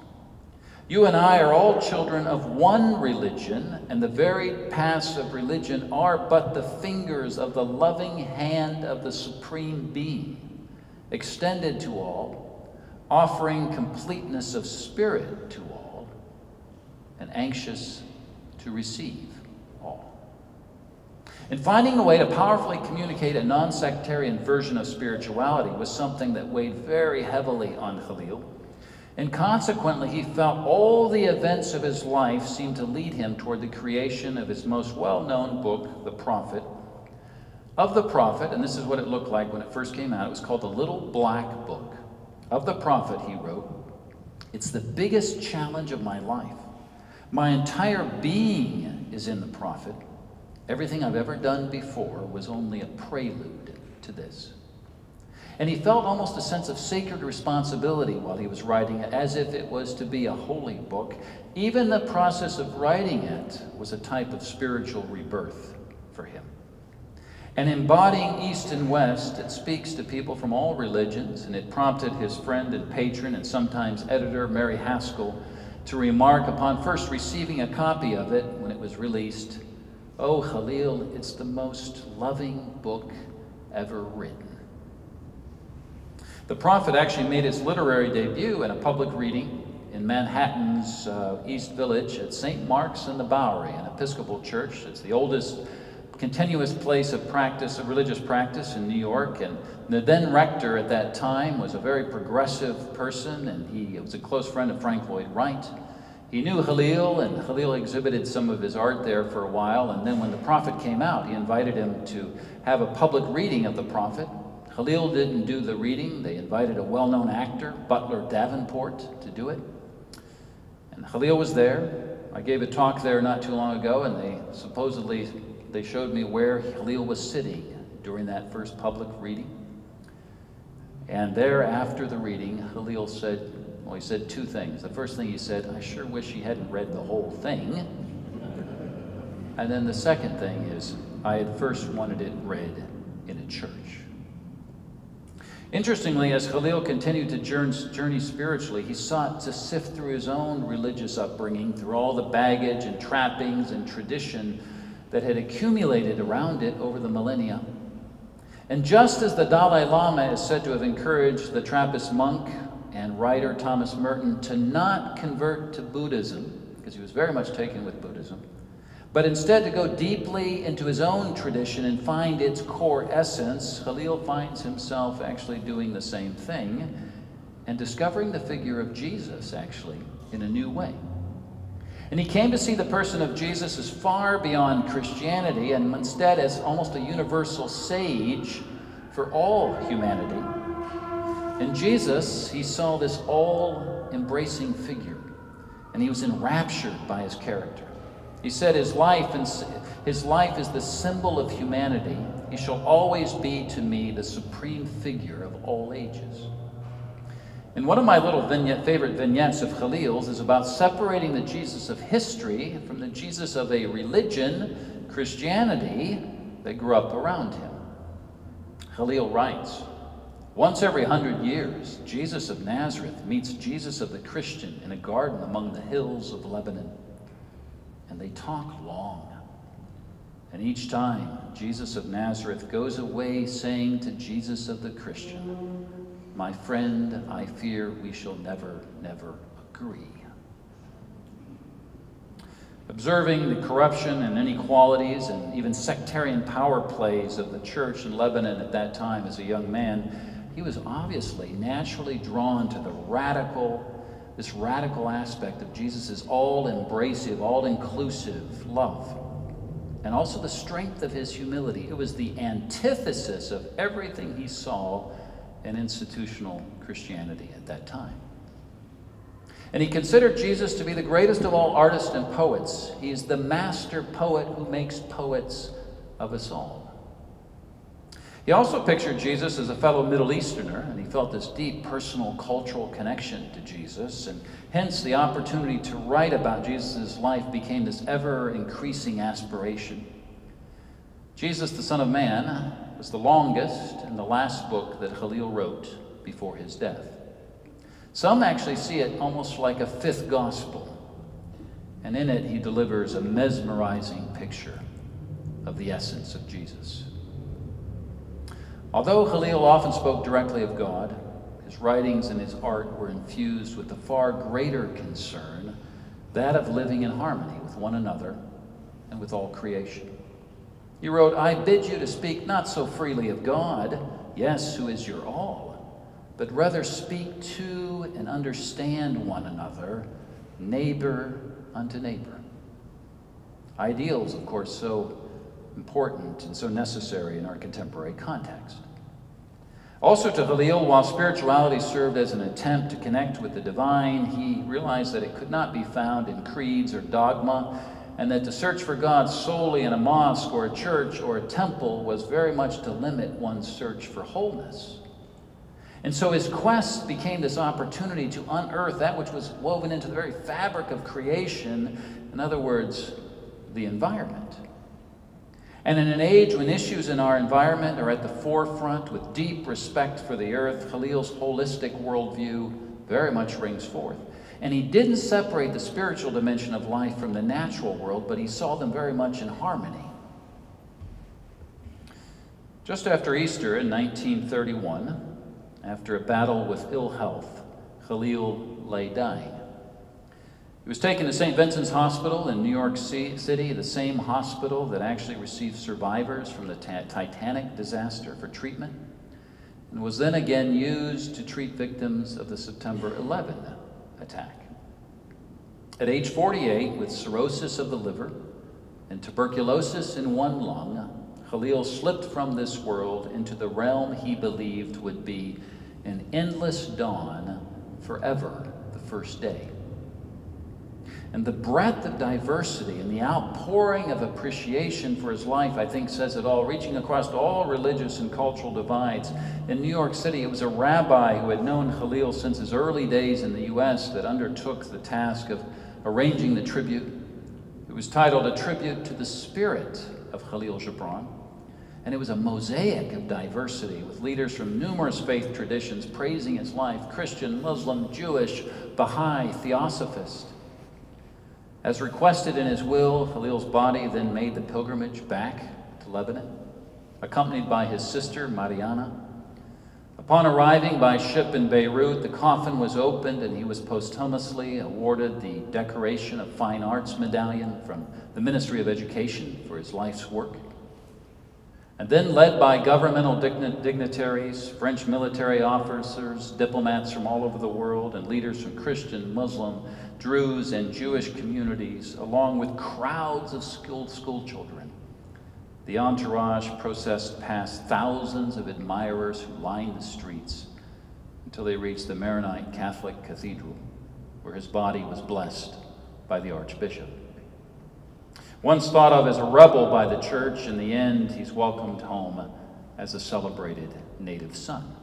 You and I are all children of one religion, and the varied paths of religion are but the fingers of the loving hand of the Supreme Being extended to all, offering completeness of spirit to all, and anxious to receive. And finding a way to powerfully communicate a non sectarian version of spirituality was something that weighed very heavily on Kahlil. And consequently, he felt all the events of his life seemed to lead him toward the creation of his most well known book, The Prophet. Of the Prophet, and this is what it looked like when it first came out, it was called The Little Black Book. Of the Prophet, he wrote, It's the biggest challenge of my life. My entire being is in the Prophet. Everything I've ever done before was only a prelude to this. And he felt almost a sense of sacred responsibility while he was writing it, as if it was to be a holy book. Even the process of writing it was a type of spiritual rebirth for him. And embodying East and West, it speaks to people from all religions, and it prompted his friend and patron and sometimes editor, Mary Haskell, to remark upon first receiving a copy of it when it was released Oh, Kahlil, it's the most loving book ever written. The prophet actually made his literary debut in a public reading in Manhattan's uh, East Village at St. Mark's in the Bowery, an Episcopal church. It's the oldest continuous place of practice, of religious practice in New York. And the then rector at that time was a very progressive person, and he was a close friend of Frank Lloyd Wright. He knew Kahlil, and Kahlil exhibited some of his art there for a while. And then when the Prophet came out, he invited him to have a public reading of the Prophet. Kahlil didn't do the reading. They invited a well known actor, Butler Davenport, to do it. And Kahlil was there. I gave a talk there not too long ago, and they supposedly they showed me where Kahlil was sitting during that first public reading. And there, after the reading, Kahlil said, well, he said two things. The first thing he said, I sure wish he hadn't read the whole thing. And then the second thing is, I had first wanted it read in a church. Interestingly, as Kahlil continued to journey spiritually, he sought to sift through his own religious upbringing, through all the baggage and trappings and tradition that had accumulated around it over the millennia. And just as the Dalai Lama is said to have encouraged the Trappist monk and writer Thomas Merton to not convert to Buddhism, because he was very much taken with Buddhism, but instead to go deeply into his own tradition and find its core essence, Kahlil finds himself actually doing the same thing and discovering the figure of Jesus actually in a new way. And he came to see the person of Jesus as far beyond Christianity and instead as almost a universal sage for all humanity. In Jesus, he saw this all embracing figure, and he was enraptured by his character. He said, his life, and his life is the symbol of humanity. He shall always be to me the supreme figure of all ages. And one of my little vignette, favorite vignettes of Kahlil's is about separating the Jesus of history from the Jesus of a religion, Christianity, that grew up around him. Kahlil writes, once every hundred years, Jesus of Nazareth meets Jesus of the Christian in a garden among the hills of Lebanon. And they talk long. And each time, Jesus of Nazareth goes away saying to Jesus of the Christian, My friend, I fear we shall never, never agree. Observing the corruption and inequalities and even sectarian power plays of the church in Lebanon at that time as a young man, he was obviously naturally drawn to the radical, this radical aspect of Jesus' all embracive, all inclusive love. And also the strength of his humility. It was the antithesis of everything he saw in institutional Christianity at that time. And he considered Jesus to be the greatest of all artists and poets. He is the master poet who makes poets of us all. He also pictured Jesus as a fellow Middle Easterner, and he felt this deep personal cultural connection to Jesus, and hence the opportunity to write about Jesus' life became this ever increasing aspiration. Jesus, the Son of Man, was the longest and the last book that Kahlil wrote before his death. Some actually see it almost like a fifth gospel, and in it he delivers a mesmerizing picture of the essence of Jesus. Although Kahlil often spoke directly of God, his writings and his art were infused with a far greater concern, that of living in harmony with one another and with all creation. He wrote, I bid you to speak not so freely of God, yes, who is your all, but rather speak to and understand one another, neighbor unto neighbor. Ideals, of course, so important and so necessary in our contemporary context. Also, to Kahlil, while spirituality served as an attempt to connect with the divine, he realized that it could not be found in creeds or dogma, and that to search for God solely in a mosque or a church or a temple was very much to limit one's search for wholeness. And so his quest became this opportunity to unearth that which was woven into the very fabric of creation, in other words, the environment. And in an age when issues in our environment are at the forefront with deep respect for the earth, Kahlil's holistic worldview very much rings forth. And he didn't separate the spiritual dimension of life from the natural world, but he saw them very much in harmony. Just after Easter in 1931, after a battle with ill health, Kahlil lay dying. He was taken to St. Vincent's Hospital in New York City, the same hospital that actually received survivors from the Titanic disaster for treatment, and was then again used to treat victims of the September 11 attack. At age 48, with cirrhosis of the liver and tuberculosis in one lung, Kahlil slipped from this world into the realm he believed would be an endless dawn forever the first day. And the breadth of diversity and the outpouring of appreciation for his life, I think, says it all, reaching across all religious and cultural divides. In New York City, it was a rabbi who had known Kahlil since his early days in the U.S. that undertook the task of arranging the tribute. It was titled A Tribute to the Spirit of Kahlil Gibran. And it was a mosaic of diversity with leaders from numerous faith traditions praising his life Christian, Muslim, Jewish, Baha'i, Theosophist. As requested in his will, Kahlil's body then made the pilgrimage back to Lebanon, accompanied by his sister, Mariana. Upon arriving by ship in Beirut, the coffin was opened and he was posthumously awarded the Decoration of Fine Arts Medallion from the Ministry of Education for his life's work. And then, led by governmental dignitaries, French military officers, diplomats from all over the world, and leaders from Christian, Muslim, Druze, and Jewish communities, along with crowds of skilled school children. The entourage processed past thousands of admirers who lined the streets until they reached the Maronite Catholic Cathedral, where his body was blessed by the Archbishop. Once thought of as a rebel by the church, in the end, he's welcomed home as a celebrated native son.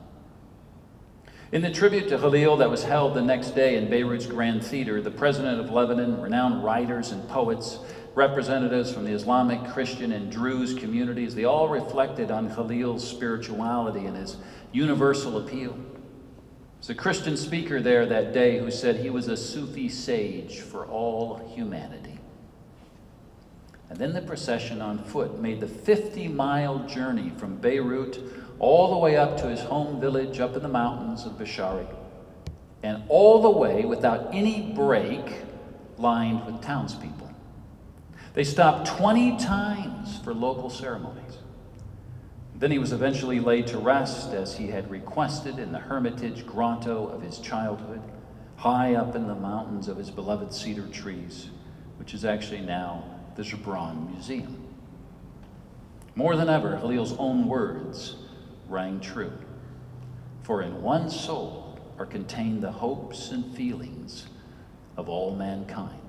In the tribute to Kahlil that was held the next day in Beirut's Grand Theater, the president of Lebanon, renowned writers and poets, representatives from the Islamic, Christian, and Druze communities, they all reflected on Kahlil's spirituality and his universal appeal. There's a Christian speaker there that day who said he was a Sufi sage for all humanity. And then the procession on foot made the 50 mile journey from Beirut all the way up to his home village up in the mountains of Bsharri, and all the way without any break lined with townspeople. They stopped 20 times for local ceremonies. Then he was eventually laid to rest as he had requested in the hermitage grotto of his childhood, high up in the mountains of his beloved cedar trees, which is actually now the Gibran Museum. More than ever, Kahlil's own words rang true. For in one soul are contained the hopes and feelings of all mankind.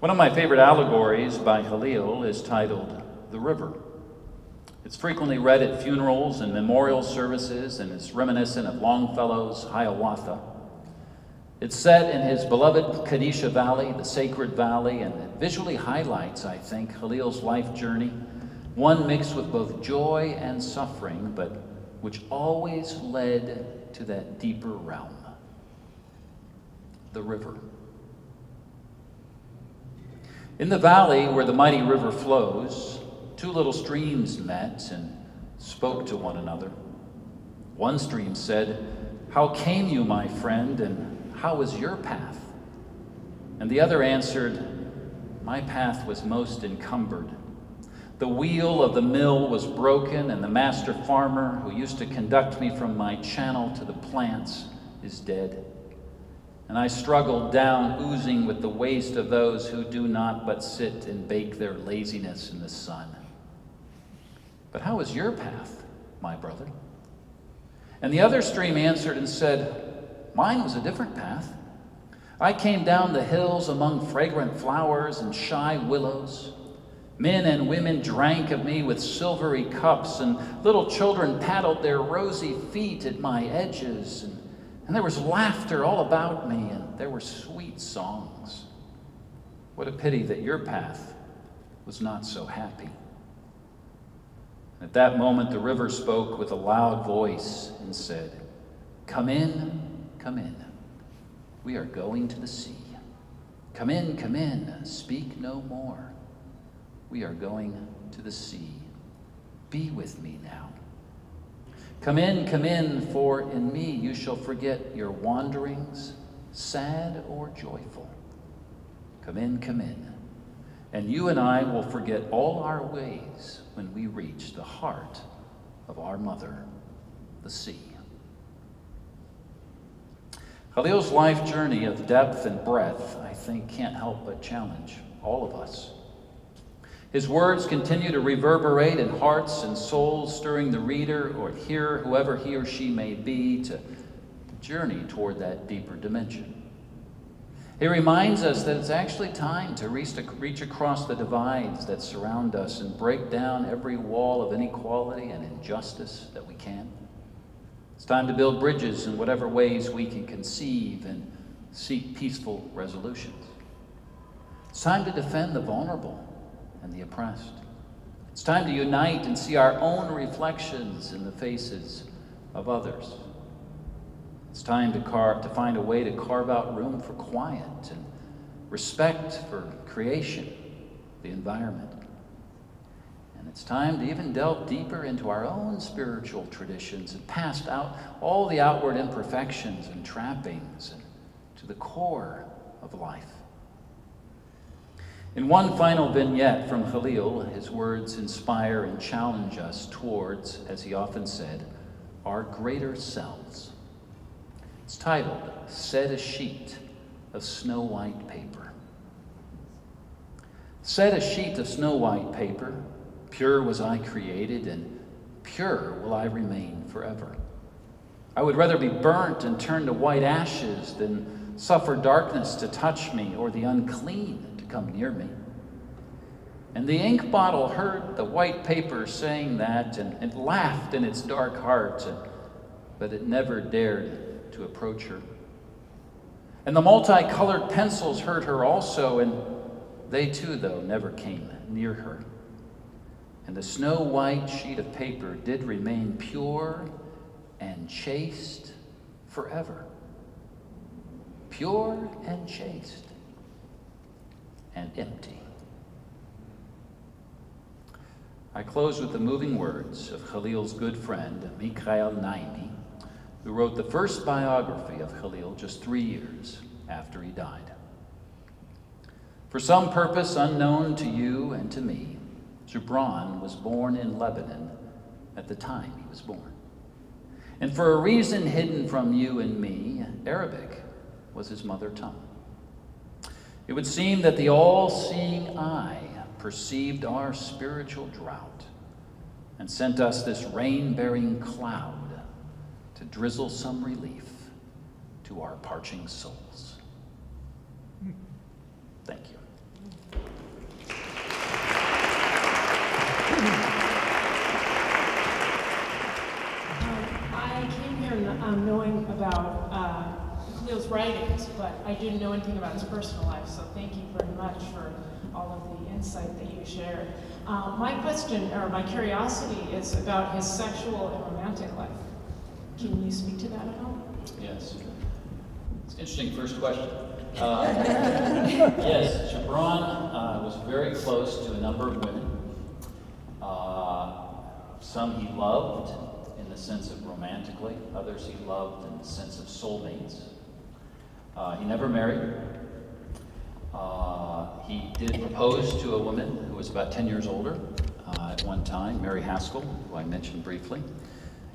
One of my favorite allegories by Kahlil is titled The River. It's frequently read at funerals and memorial services and is reminiscent of Longfellow's Hiawatha. It's set in his beloved Kadisha Valley, the sacred valley, and it visually highlights, I think, Kahlil's life journey one mixed with both joy and suffering, but which always led to that deeper realm the river. In the valley where the mighty river flows, two little streams met and spoke to one another. One stream said, How came you, my friend, and how was your path? And the other answered, My path was most encumbered The wheel of the mill was broken, and the master farmer who used to conduct me from my channel to the plants is dead. And I struggled down, oozing with the waste of those who do not but sit and bake their laziness in the sun. But how is your path, my brother? And the other stream answered and said, Mine was a different path. I came down the hills among fragrant flowers and shy willows. Men and women drank of me with silvery cups, and little children paddled their rosy feet at my edges. And, and there was laughter all about me, and there were sweet songs. What a pity that your path was not so happy. At that moment, the river spoke with a loud voice and said, Come in, come in. We are going to the sea. Come in, come in. Speak no more. We are going to the sea. Be with me now. Come in, come in, for in me you shall forget your wanderings, sad or joyful. Come in, come in. And you and I will forget all our ways when we reach the heart of our mother, the sea. Kahlil's life journey of depth and breadth, I think, can't help but challenge all of us. His words continue to reverberate in hearts and souls, stirring the reader or hearer, whoever he or she may be, to journey toward that deeper dimension. He reminds us that it's actually time to reach, reach across the divides that surround us and break down every wall of inequality and injustice that we can. It's time to build bridges in whatever ways we can conceive and seek peaceful resolutions. It's time to defend the vulnerable and the oppressed. It's time to unite and see our own reflections in the faces of others. It's time to, carve, to find a way to carve out room for quiet and respect for creation, the environment. And it's time to even delve deeper into our own spiritual traditions and past out all the outward imperfections and trappings and to the core of life. In one final vignette from Kahlil, his words inspire and challenge us towards, as he often said, our greater selves. It's titled, Said a Sheet of Snow White Paper. Set a sheet of snow white paper, pure was I created, and pure will I remain forever. I would rather be burnt and turned to white ashes than suffer darkness to touch me or the unclean come near me. And the ink bottle heard the white paper saying that, and it laughed in its dark heart, but it never dared to approach her. And the multicolored pencils heard her also, and they too, though, never came near her. And the snow white sheet of paper did remain pure and chaste forever. Pure and chaste and empty. I close with the moving words of Kahlil's good friend, Mikhail Naimi, who wrote the first biography of Kahlil just three years after he died. For some purpose unknown to you and to me, Gibran was born in Lebanon at the time he was born. And for a reason hidden from you and me, Arabic was his mother tongue. It would seem that the all seeing eye perceived our spiritual drought and sent us this rain bearing cloud to drizzle some relief to our parching souls. Thank you. Um, I came here um, knowing about writings, but I didn't know anything about his personal life, so thank you very much for all of the insight that you shared. Uh, my question, or my curiosity, is about his sexual and romantic life. Can you speak to that at all? Yes. It's an interesting first question. Uh, yes, Gibran uh, was very close to a number of women. Uh, some he loved in the sense of romantically, others he loved in the sense of soulmates. Uh, he never married. Uh, he did propose to a woman who was about 10 years older. Uh, one time, Mary Haskell, who I mentioned briefly.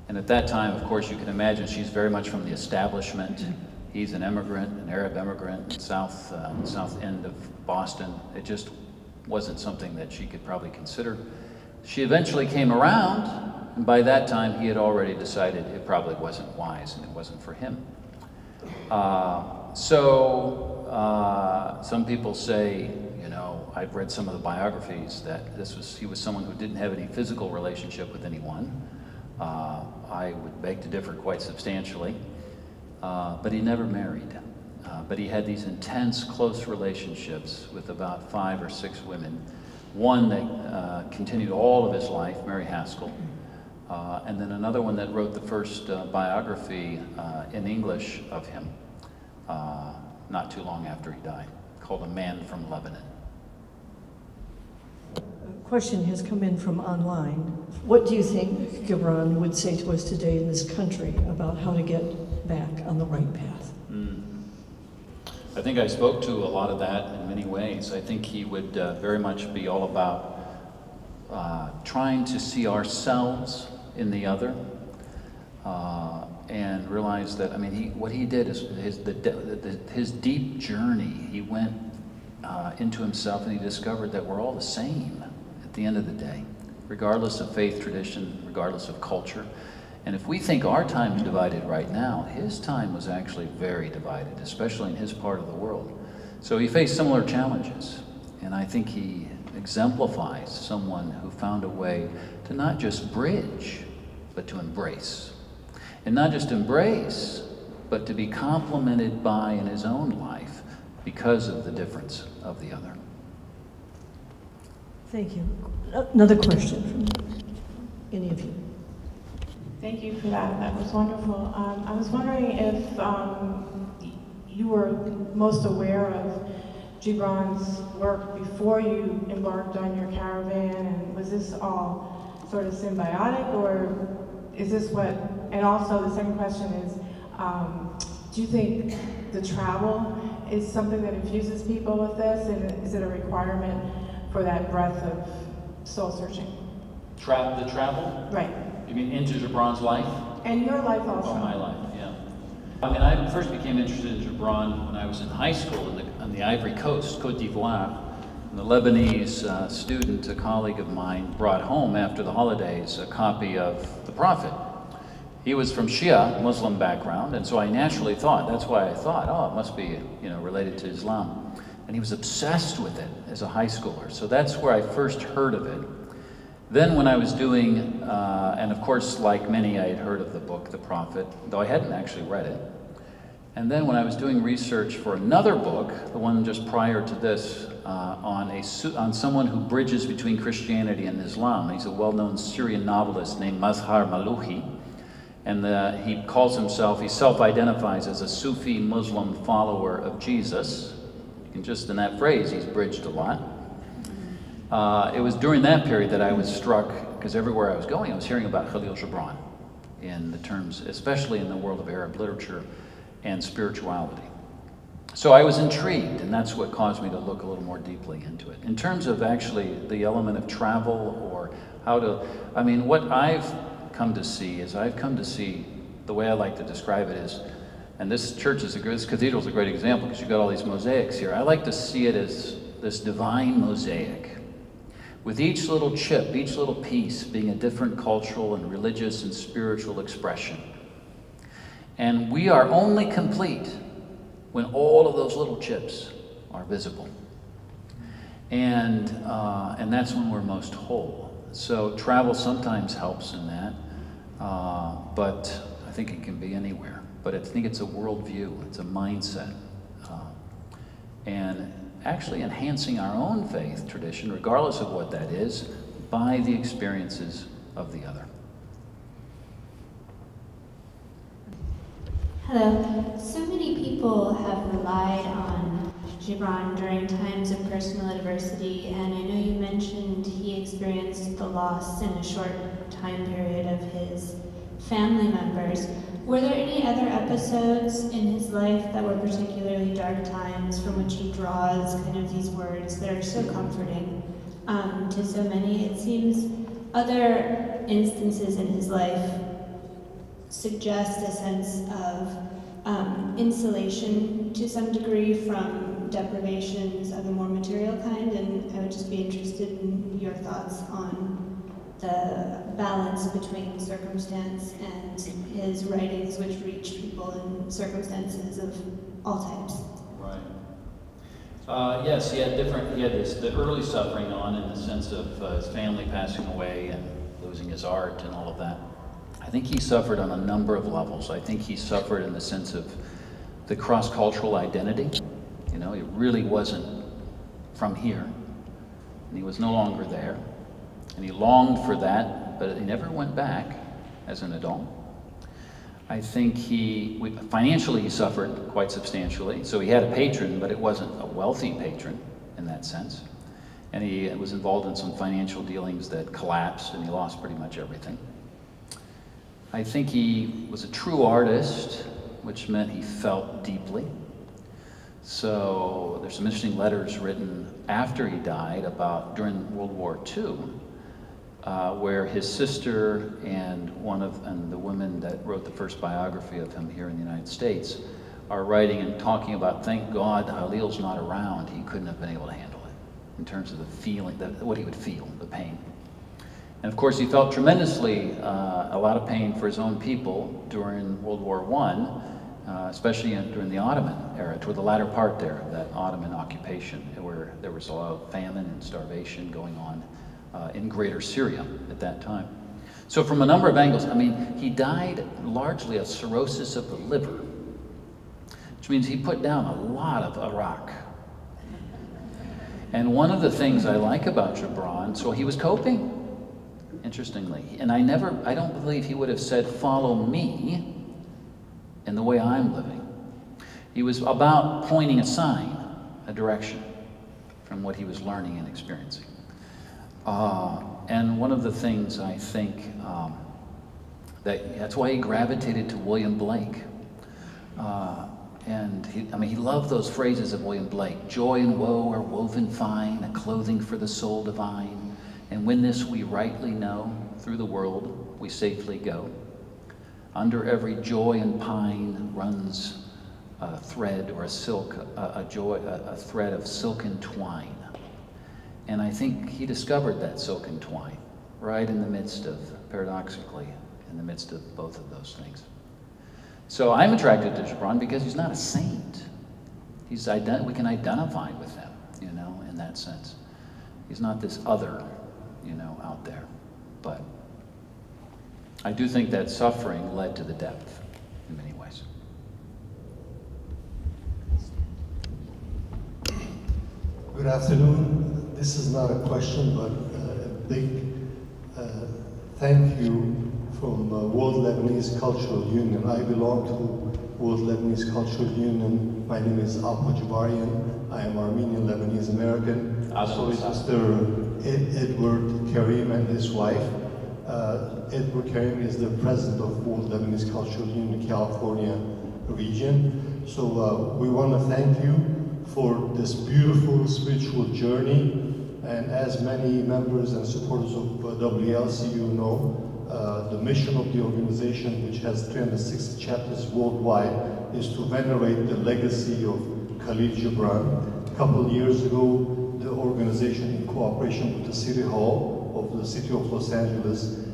And at that time, of course, you can imagine she's very much from the establishment. He's an immigrant, an Arab immigrant, south, uh, south end of Boston. It just wasn't something that she could probably consider. She eventually came around, and by that time, he had already decided it probably wasn't wise and it wasn't for him. Uh, so, uh, some people say, you know, I've read some of the biographies that this was he was someone who didn't have any physical relationship with anyone. Uh, I would beg to differ quite substantially. Uh, but he never married. Uh, but he had these intense, close relationships with about five or six women. One that uh, continued all of his life, Mary Haskell, uh, and then another one that wrote the first biography in English of him not too long after he died, called A Man from Lebanon. A question has come in from online. What do you think Gibran would say to us today in this country about how to get back on the right path? Mm. I think I spoke to a lot of that in many ways. I think he would uh, very much be all about uh, trying to see ourselves in the other uh, and realize that, I mean, he, what he did is his, the, the, his deep journey. He went uh, into himself and he discovered that we're all the same at the end of the day, regardless of faith tradition, regardless of culture. And if we think our time is divided right now, his time was actually very divided, especially in his part of the world. So he faced similar challenges. And I think he exemplifies someone who found a way to not just bridge, but to embrace. And not just embrace, but to be complemented by in his own life because of the difference of the other. Thank you. Another question from any of you. Thank you for that. That was wonderful. Um, I was wondering if um, you were most aware of Gibran's work before you embarked on your caravan, and was this all sort of symbiotic, or is this what? And also, the second question is, um, do you think the travel is something that infuses people with this, and is it a requirement for that breadth of soul searching? Tra- the travel? Right. You mean into Gibran's life? And your life also. Oh, my life, yeah. I mean, I first became interested in Gibran when I was in high school in the, on the Ivory Coast, Cote d'Ivoire. And the Lebanese uh, student, a colleague of mine, brought home after the holidays a copy of The Prophet. He was from Shia, Muslim background, and so I naturally thought, that's why I thought, oh, it must be, you know, related to Islam. And he was obsessed with it as a high schooler. So that's where I first heard of it. Then, when I was doing, uh, and of course, like many, I had heard of the book, The Prophet, though I hadn't actually read it. And then, when I was doing research for another book, the one just prior to this, uh, on, a, on someone who bridges between Christianity and Islam, he's a well known Syrian novelist named Mazhar Mallouhi. And the, he calls himself, he self identifies as a Sufi Muslim follower of Jesus. Can just in that phrase, he's bridged a lot. Uh, it was during that period that I was struck, because everywhere I was going, I was hearing about Kahlil Gibran in the terms, especially in the world of Arab literature and spirituality. So I was intrigued, and that's what caused me to look a little more deeply into it. In terms of actually the element of travel or how to, I mean, what I've come to see is I've come to see, the way I like to describe it is, and this church is a this cathedral is a great example because you've got all these mosaics here. I like to see it as this divine mosaic with each little chip, each little piece being a different cultural and religious and spiritual expression. And we are only complete when all of those little chips are visible. And, uh, and that's when we're most whole. So travel sometimes helps in that, uh, but I think it can be anywhere. But I think it's a worldview, it's a mindset. Uh, and actually enhancing our own faith tradition, regardless of what that is, by the experiences of the other. Hello. So many people have relied on Gibran during times of personal adversity, and I know you mentioned he experienced the loss in a short time period of his family members. Were there any other episodes in his life that were particularly dark times from which he draws kind of these words that are so comforting um, to so many? It seems other instances in his life suggest a sense of um, insulation to some degree from deprivations of a more material kind, and I would just be interested in your thoughts on the balance between circumstance and his writings, which reach people in circumstances of all types. Right. Uh, yes, he had different, he had this, the early suffering on in the sense of uh, his family passing away and losing his art and all of that. I think he suffered on a number of levels. I think he suffered in the sense of the cross-cultural identity. You know, he really wasn't from here, and he was no longer there. And he longed for that, but he never went back as an adult. I think he, financially, he suffered quite substantially. So he had a patron, but it wasn't a wealthy patron in that sense. And he was involved in some financial dealings that collapsed, and he lost pretty much everything. I think he was a true artist, which meant he felt deeply. So there's some interesting letters written after he died about during World War II, uh, where his sister and one of and the women that wrote the first biography of him here in the United States are writing and talking about, thank God Halil's not around. He couldn't have been able to handle it in terms of the feeling, the, what he would feel, the pain. And of course, he felt tremendously uh, a lot of pain for his own people during World War I, uh, especially in, during the Ottoman era, toward the latter part there, that Ottoman occupation, where there was a lot of famine and starvation going on uh, in greater Syria at that time. So from a number of angles, I mean, he died largely of cirrhosis of the liver, which means he put down a lot of arak. And one of the things I like about Gibran, so he was coping interestingly. And I never, I don't believe he would have said, follow me in the way I'm living. He was about pointing a sign, a direction from what he was learning and experiencing. Uh, and one of the things I think um, that that's why he gravitated to William Blake. Uh, and he, I mean, he loved those phrases of William Blake joy and woe are woven fine, a clothing for the soul divine. And when this we rightly know, through the world we safely go. Under every joy and pine runs a thread or a silk, a, a joy, a, a thread of silken twine. And I think he discovered that silken twine right in the midst of, paradoxically, in the midst of both of those things. So I'm attracted to Gibran because he's not a saint. He's we can identify with him, you know, in that sense. He's not this other you know, out there. But I do think that suffering led to the depth in many ways. Good afternoon. This is not a question, but uh, a big uh, thank you from uh, World Lebanese Cultural Union. I belong to World Lebanese Cultural Union. My name is Alpa Jabarian. I am Armenian Lebanese American. So is Mr. Ed, Edward Karim and his wife. Uh, Edward Karim is the president of World Lebanese Cultural Union California region. So uh, we want to thank you for this beautiful spiritual journey. And as many members and supporters of uh, WLCU know, uh, the mission of the organization, which has 360 chapters worldwide, is to venerate the legacy of Kahlil Gibran. A couple of years ago, the organization in cooperation with the City Hall of the City of Los Angeles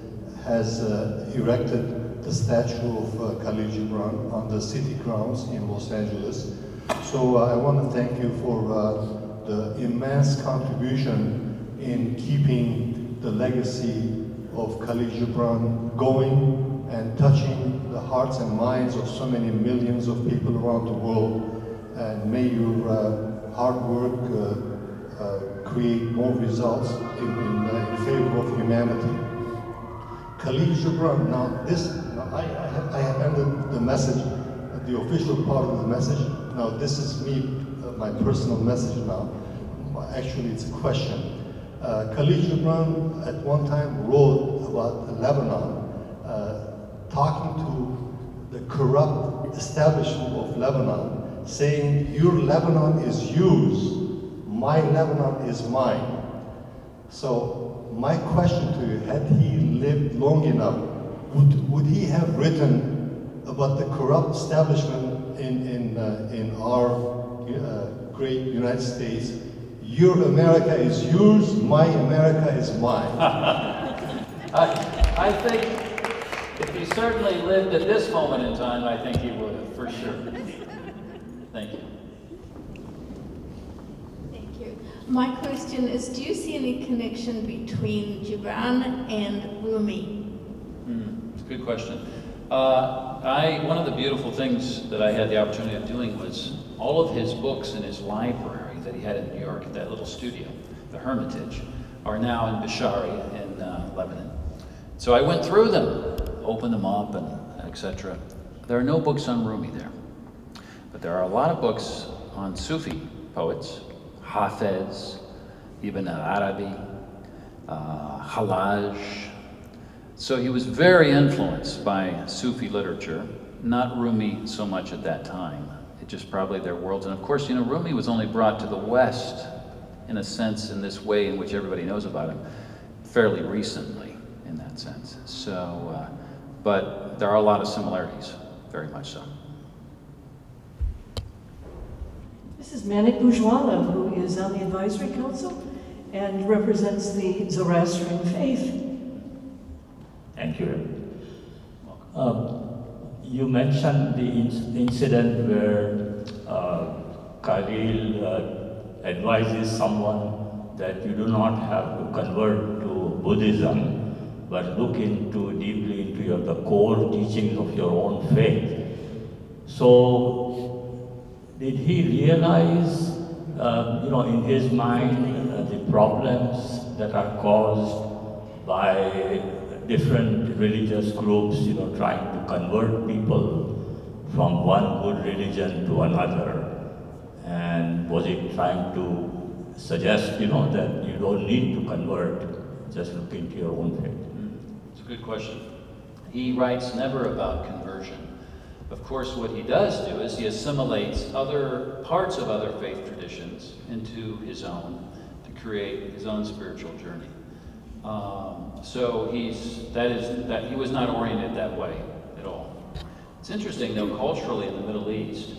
has uh, erected the statue of uh, Kahlil Gibran on the city grounds in Los Angeles. So uh, I want to thank you for uh, the immense contribution in keeping the legacy of Kahlil Gibran going and touching the hearts and minds of so many millions of people around the world. And may your uh, hard work uh, uh, create more results in, in, uh, in, favor of humanity. Kahlil Gibran, now this, I, I, have, I have ended the message, the official part of the message. Now this is me, my personal message now. Actually, it's a question. Uh, Kahlil Gibran at one time wrote about Lebanon, uh, talking to the corrupt establishment of Lebanon, saying, your Lebanon is yours, my Lebanon is mine. So my question to you, had he lived long enough, would, would he have written about the corrupt establishment in, in, uh, in our uh, great United States? Your America is yours, my America is mine. I, I think if he certainly lived at this moment in time, I think he would have, for sure. Thank you. Thank you. My question is, do you see any connection between Gibran and Rumi? Hmm, It's a good question. Uh, I, one of the beautiful things that I had the opportunity of doing was all of his books in his library that he had in New York at that little studio, the Hermitage, are now in Bsharri in uh, Lebanon. So I went through them, opened them up, and etc. There are no books on Rumi there, but there are a lot of books on Sufi poets, Hafez, Ibn Arabi, uh, Hallaj, so he was very influenced by Sufi literature, not Rumi so much at that time. It just probably their worlds. And of course, you know, Rumi was only brought to the West, in a sense, in this way in which everybody knows about him, fairly recently, in that sense. So, uh, but there are a lot of similarities, very much so. This is Maneck Bhujwala, who is on the advisory council and represents the Zoroastrian faith. Thank you. Uh, you mentioned the inc- incident where uh, Kahlil uh, advises someone that you do not have to convert to Buddhism, but look into deeply into your, the core teachings of your own faith. So, did he realize, uh, you know, in his mind, uh, the problems that are caused by different religious groups, you know, trying to convert people from one good religion to another. And was he trying to suggest, you know, that you don't need to convert, just look into your own faith? Mm-hmm. It's a good question. He writes never about conversion. Of course, what he does do is he assimilates other parts of other faith traditions into his own to create his own spiritual journey. Um, so he's that is that he was not oriented that way at all. It's interesting though, culturally in the Middle East,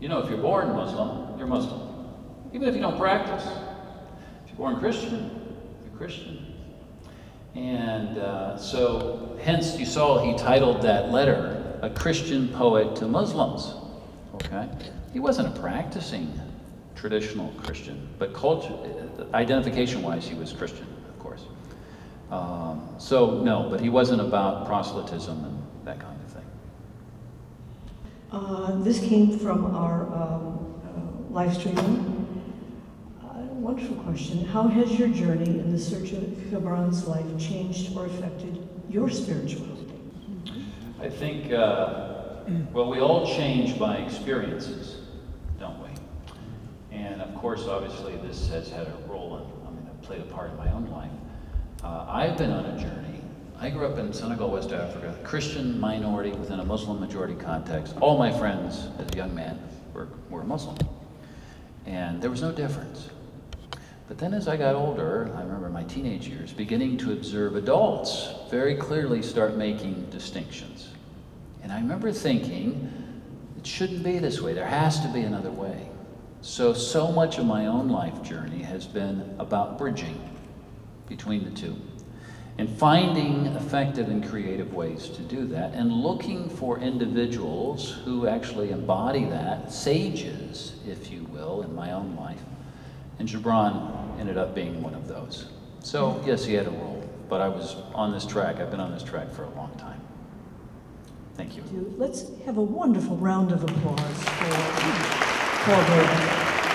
you know, if you're born Muslim, you're Muslim, even if you don't practice. If you're born Christian, you're Christian. And uh, so, hence, you saw he titled that letter "A Christian Poet to Muslims." Okay, he wasn't a practicing traditional Christian, but culture, identification-wise, he was Christian. Um, so no, but he wasn't about proselytism and that kind of thing. Uh, this came from our um, uh, live streaming. Uh, wonderful question. How has your journey in the search of Gibran's life changed or affected your spirituality? I think, uh, well, we all change by experiences, don't we? And of course, obviously, this has had a role in, I mean, it played a part in my own life. Uh, I've been on a journey. I grew up in Senegal, West Africa, Christian minority within a Muslim majority context. All my friends as a young man were, were Muslim. And there was no difference. But then as I got older, I remember my teenage years, beginning to observe adults very clearly start making distinctions. And I remember thinking, it shouldn't be this way. There has to be another way. So, so much of my own life journey has been about bridging between the two and finding effective and creative ways to do that and looking for individuals who actually embody that, sages, if you will, in my own life. And Gibran ended up being one of those. So, yes, he had a role, but I was on this track. I've been on this track for a long time. Thank you. Let's have a wonderful round of applause for Paul Gordon.